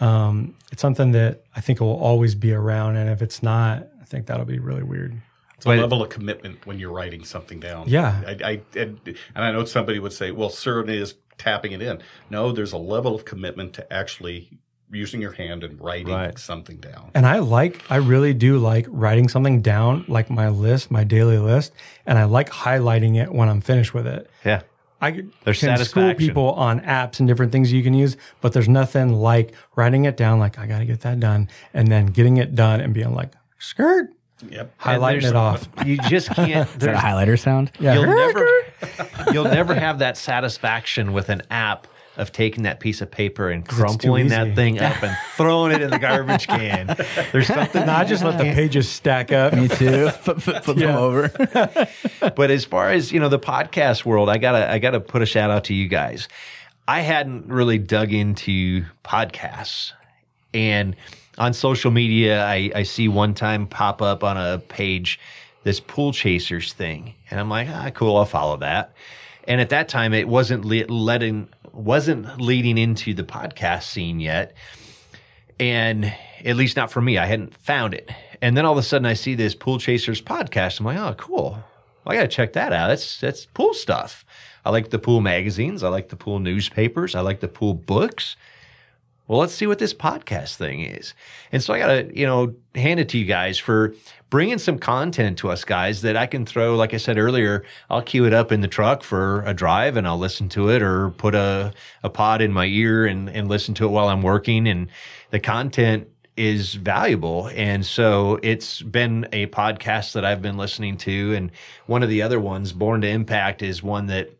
Um, it's something that I think will always be around, and if it's not, I think that'll be really weird. it's a But- level of commitment when you're writing something down. Yeah. I, I and, and I know somebody would say, well, certainly is tapping it in. No, there's a level of commitment to actually using your hand and writing Right. something down. And I like, I really do like writing something down, like my list, my daily list, and I like highlighting it when I'm finished with it. Yeah. I There's can school satisfaction. people on apps and different things you can use, but there's nothing like writing it down, like I got to get that done, and then getting it done and being like, skirt, Yep. And highlighting it off. You just can't. Is that a highlighter sound? Yeah. You'll never, you'll never have that satisfaction with an app of taking that piece of paper and crumpling that thing up and throwing it in the garbage can. There's something. No, I just let the pages stack up. Me too. flip flip, flip them over. But as far as you know, the podcast world, I gotta I gotta put a shout out to you guys. I hadn't really dug into podcasts, and on social media, I, I see one time pop up on a page this pool chasers thing, and I'm like, ah, cool, I'll follow that. And at that time, it wasn't letting wasn't leading into the podcast scene yet and at least not for me. I hadn't found it. And then all of a sudden, I see this Pool Chasers podcast. I'm like, oh, cool. Well, I got to check that out. That's that's pool stuff. I like the pool magazines. I like the pool newspapers. I like the pool books. Well, let's see what this podcast thing is. And so I got to, you know, hand it to you guys for bringing some content to us guys that I can throw. Like I said earlier, I'll cue it up in the truck for a drive and I'll listen to it or put a, a pod in my ear and, and listen to it while I'm working. And the content is valuable. And so it's been a podcast that I've been listening to. And one of the other ones, Born to Impact, is one that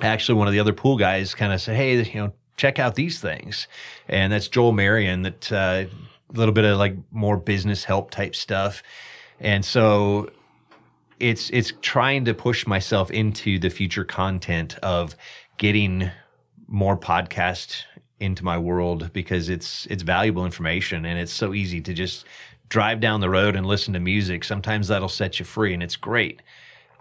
actually one of the other pool guys kind of said, Hey, you know, check out these things. And that's Joel Marion that, uh, a little bit of like more business help type stuff. And so it's, it's trying to push myself into the future content of getting more podcast into my world because it's, it's valuable information and it's so easy to just drive down the road and listen to music. Sometimes that'll set you free and it's great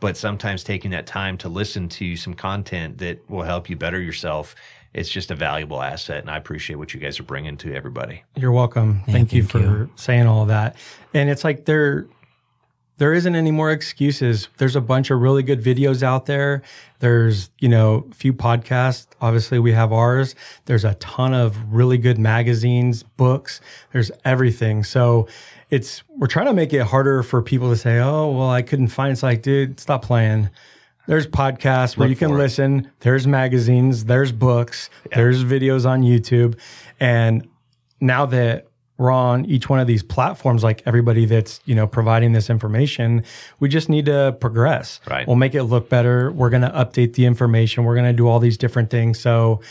but sometimes taking that time to listen to some content that will help you better yourself it's just a valuable asset and i appreciate what you guys are bringing to everybody You're welcome. thank, you thank for you. saying all of that. And it's like there, there isn't any more excuses. There's a bunch of really good videos out there. There's, you know, a few podcasts. Obviously, we have ours. There's a ton of really good magazines, books. There's everything. So it's, we're trying to make it harder for people to say, oh, well, I couldn't find it. It's like, dude, stop playing. There's podcasts where Look you can listen. There's magazines. There's books. There's videos on YouTube. And now that we're on each one of these platforms, like everybody that's, you know, providing this information, we just need to progress. Right. We'll make it look better. We're going to update the information. We're going to do all these different things. So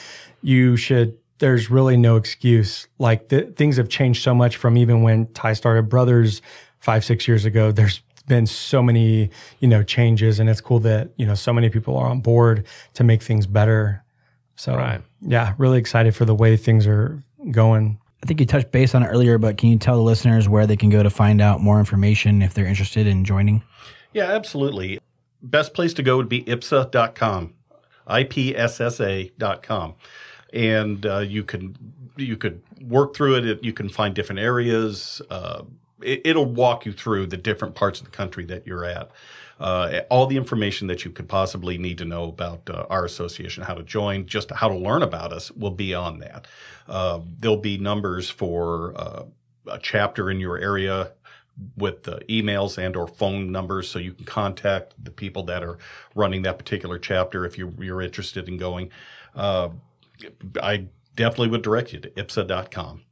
you should, there's really no excuse. Like the, things have changed so much from even when Ty started Brothers five, six years ago. There's been so many, you know, changes and it's cool that, you know, so many people are on board to make things better. So Right. yeah, really excited for the way things are going. I think you touched base on it earlier, but can you tell the listeners where they can go to find out more information if they're interested in joining? Yeah, absolutely. Best place to go would be ipssa.com, I-P-S-S-A.com. And uh, you can you could work through it. it. You can find different areas. Uh, it, it'll walk you through the different parts of the country that you're at. Uh, all the information that you could possibly need to know about uh, our association, how to join, just how to learn about us will be on that. Uh, there'll be numbers for uh, a chapter in your area with the emails and or phone numbers so you can contact the people that are running that particular chapter if you're, you're interested in going. Uh, I definitely would direct you to ipssa.com.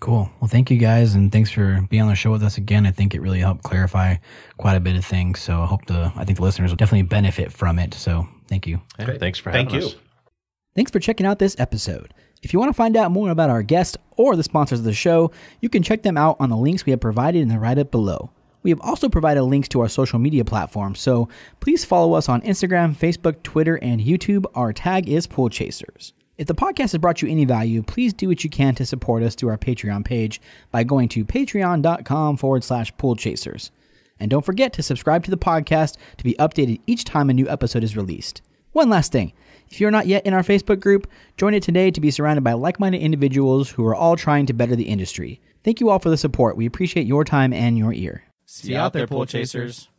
Cool. Well, thank you guys, and thanks for being on the show with us again. I think it really helped clarify quite a bit of things. So I hope the I think the listeners will definitely benefit from it. So thank you. Yeah, thanks for having Thank you. us. Thanks for checking out this episode. If you want to find out more about our guests or the sponsors of the show, you can check them out on the links we have provided in the write up below. We have also provided links to our social media platforms, so please follow us on Instagram, Facebook, Twitter, and YouTube. Our tag is Pool Chasers. If the podcast has brought you any value, please do what you can to support us through our Patreon page by going to patreon.com forward slash pool chasers. And don't forget to subscribe to the podcast to be updated each time a new episode is released. One last thing. If you're not yet in our Facebook group, join it today to be surrounded by like minded individuals who are all trying to better the industry. Thank you all for the support. We appreciate your time and your ear. See you out there, pool chasers.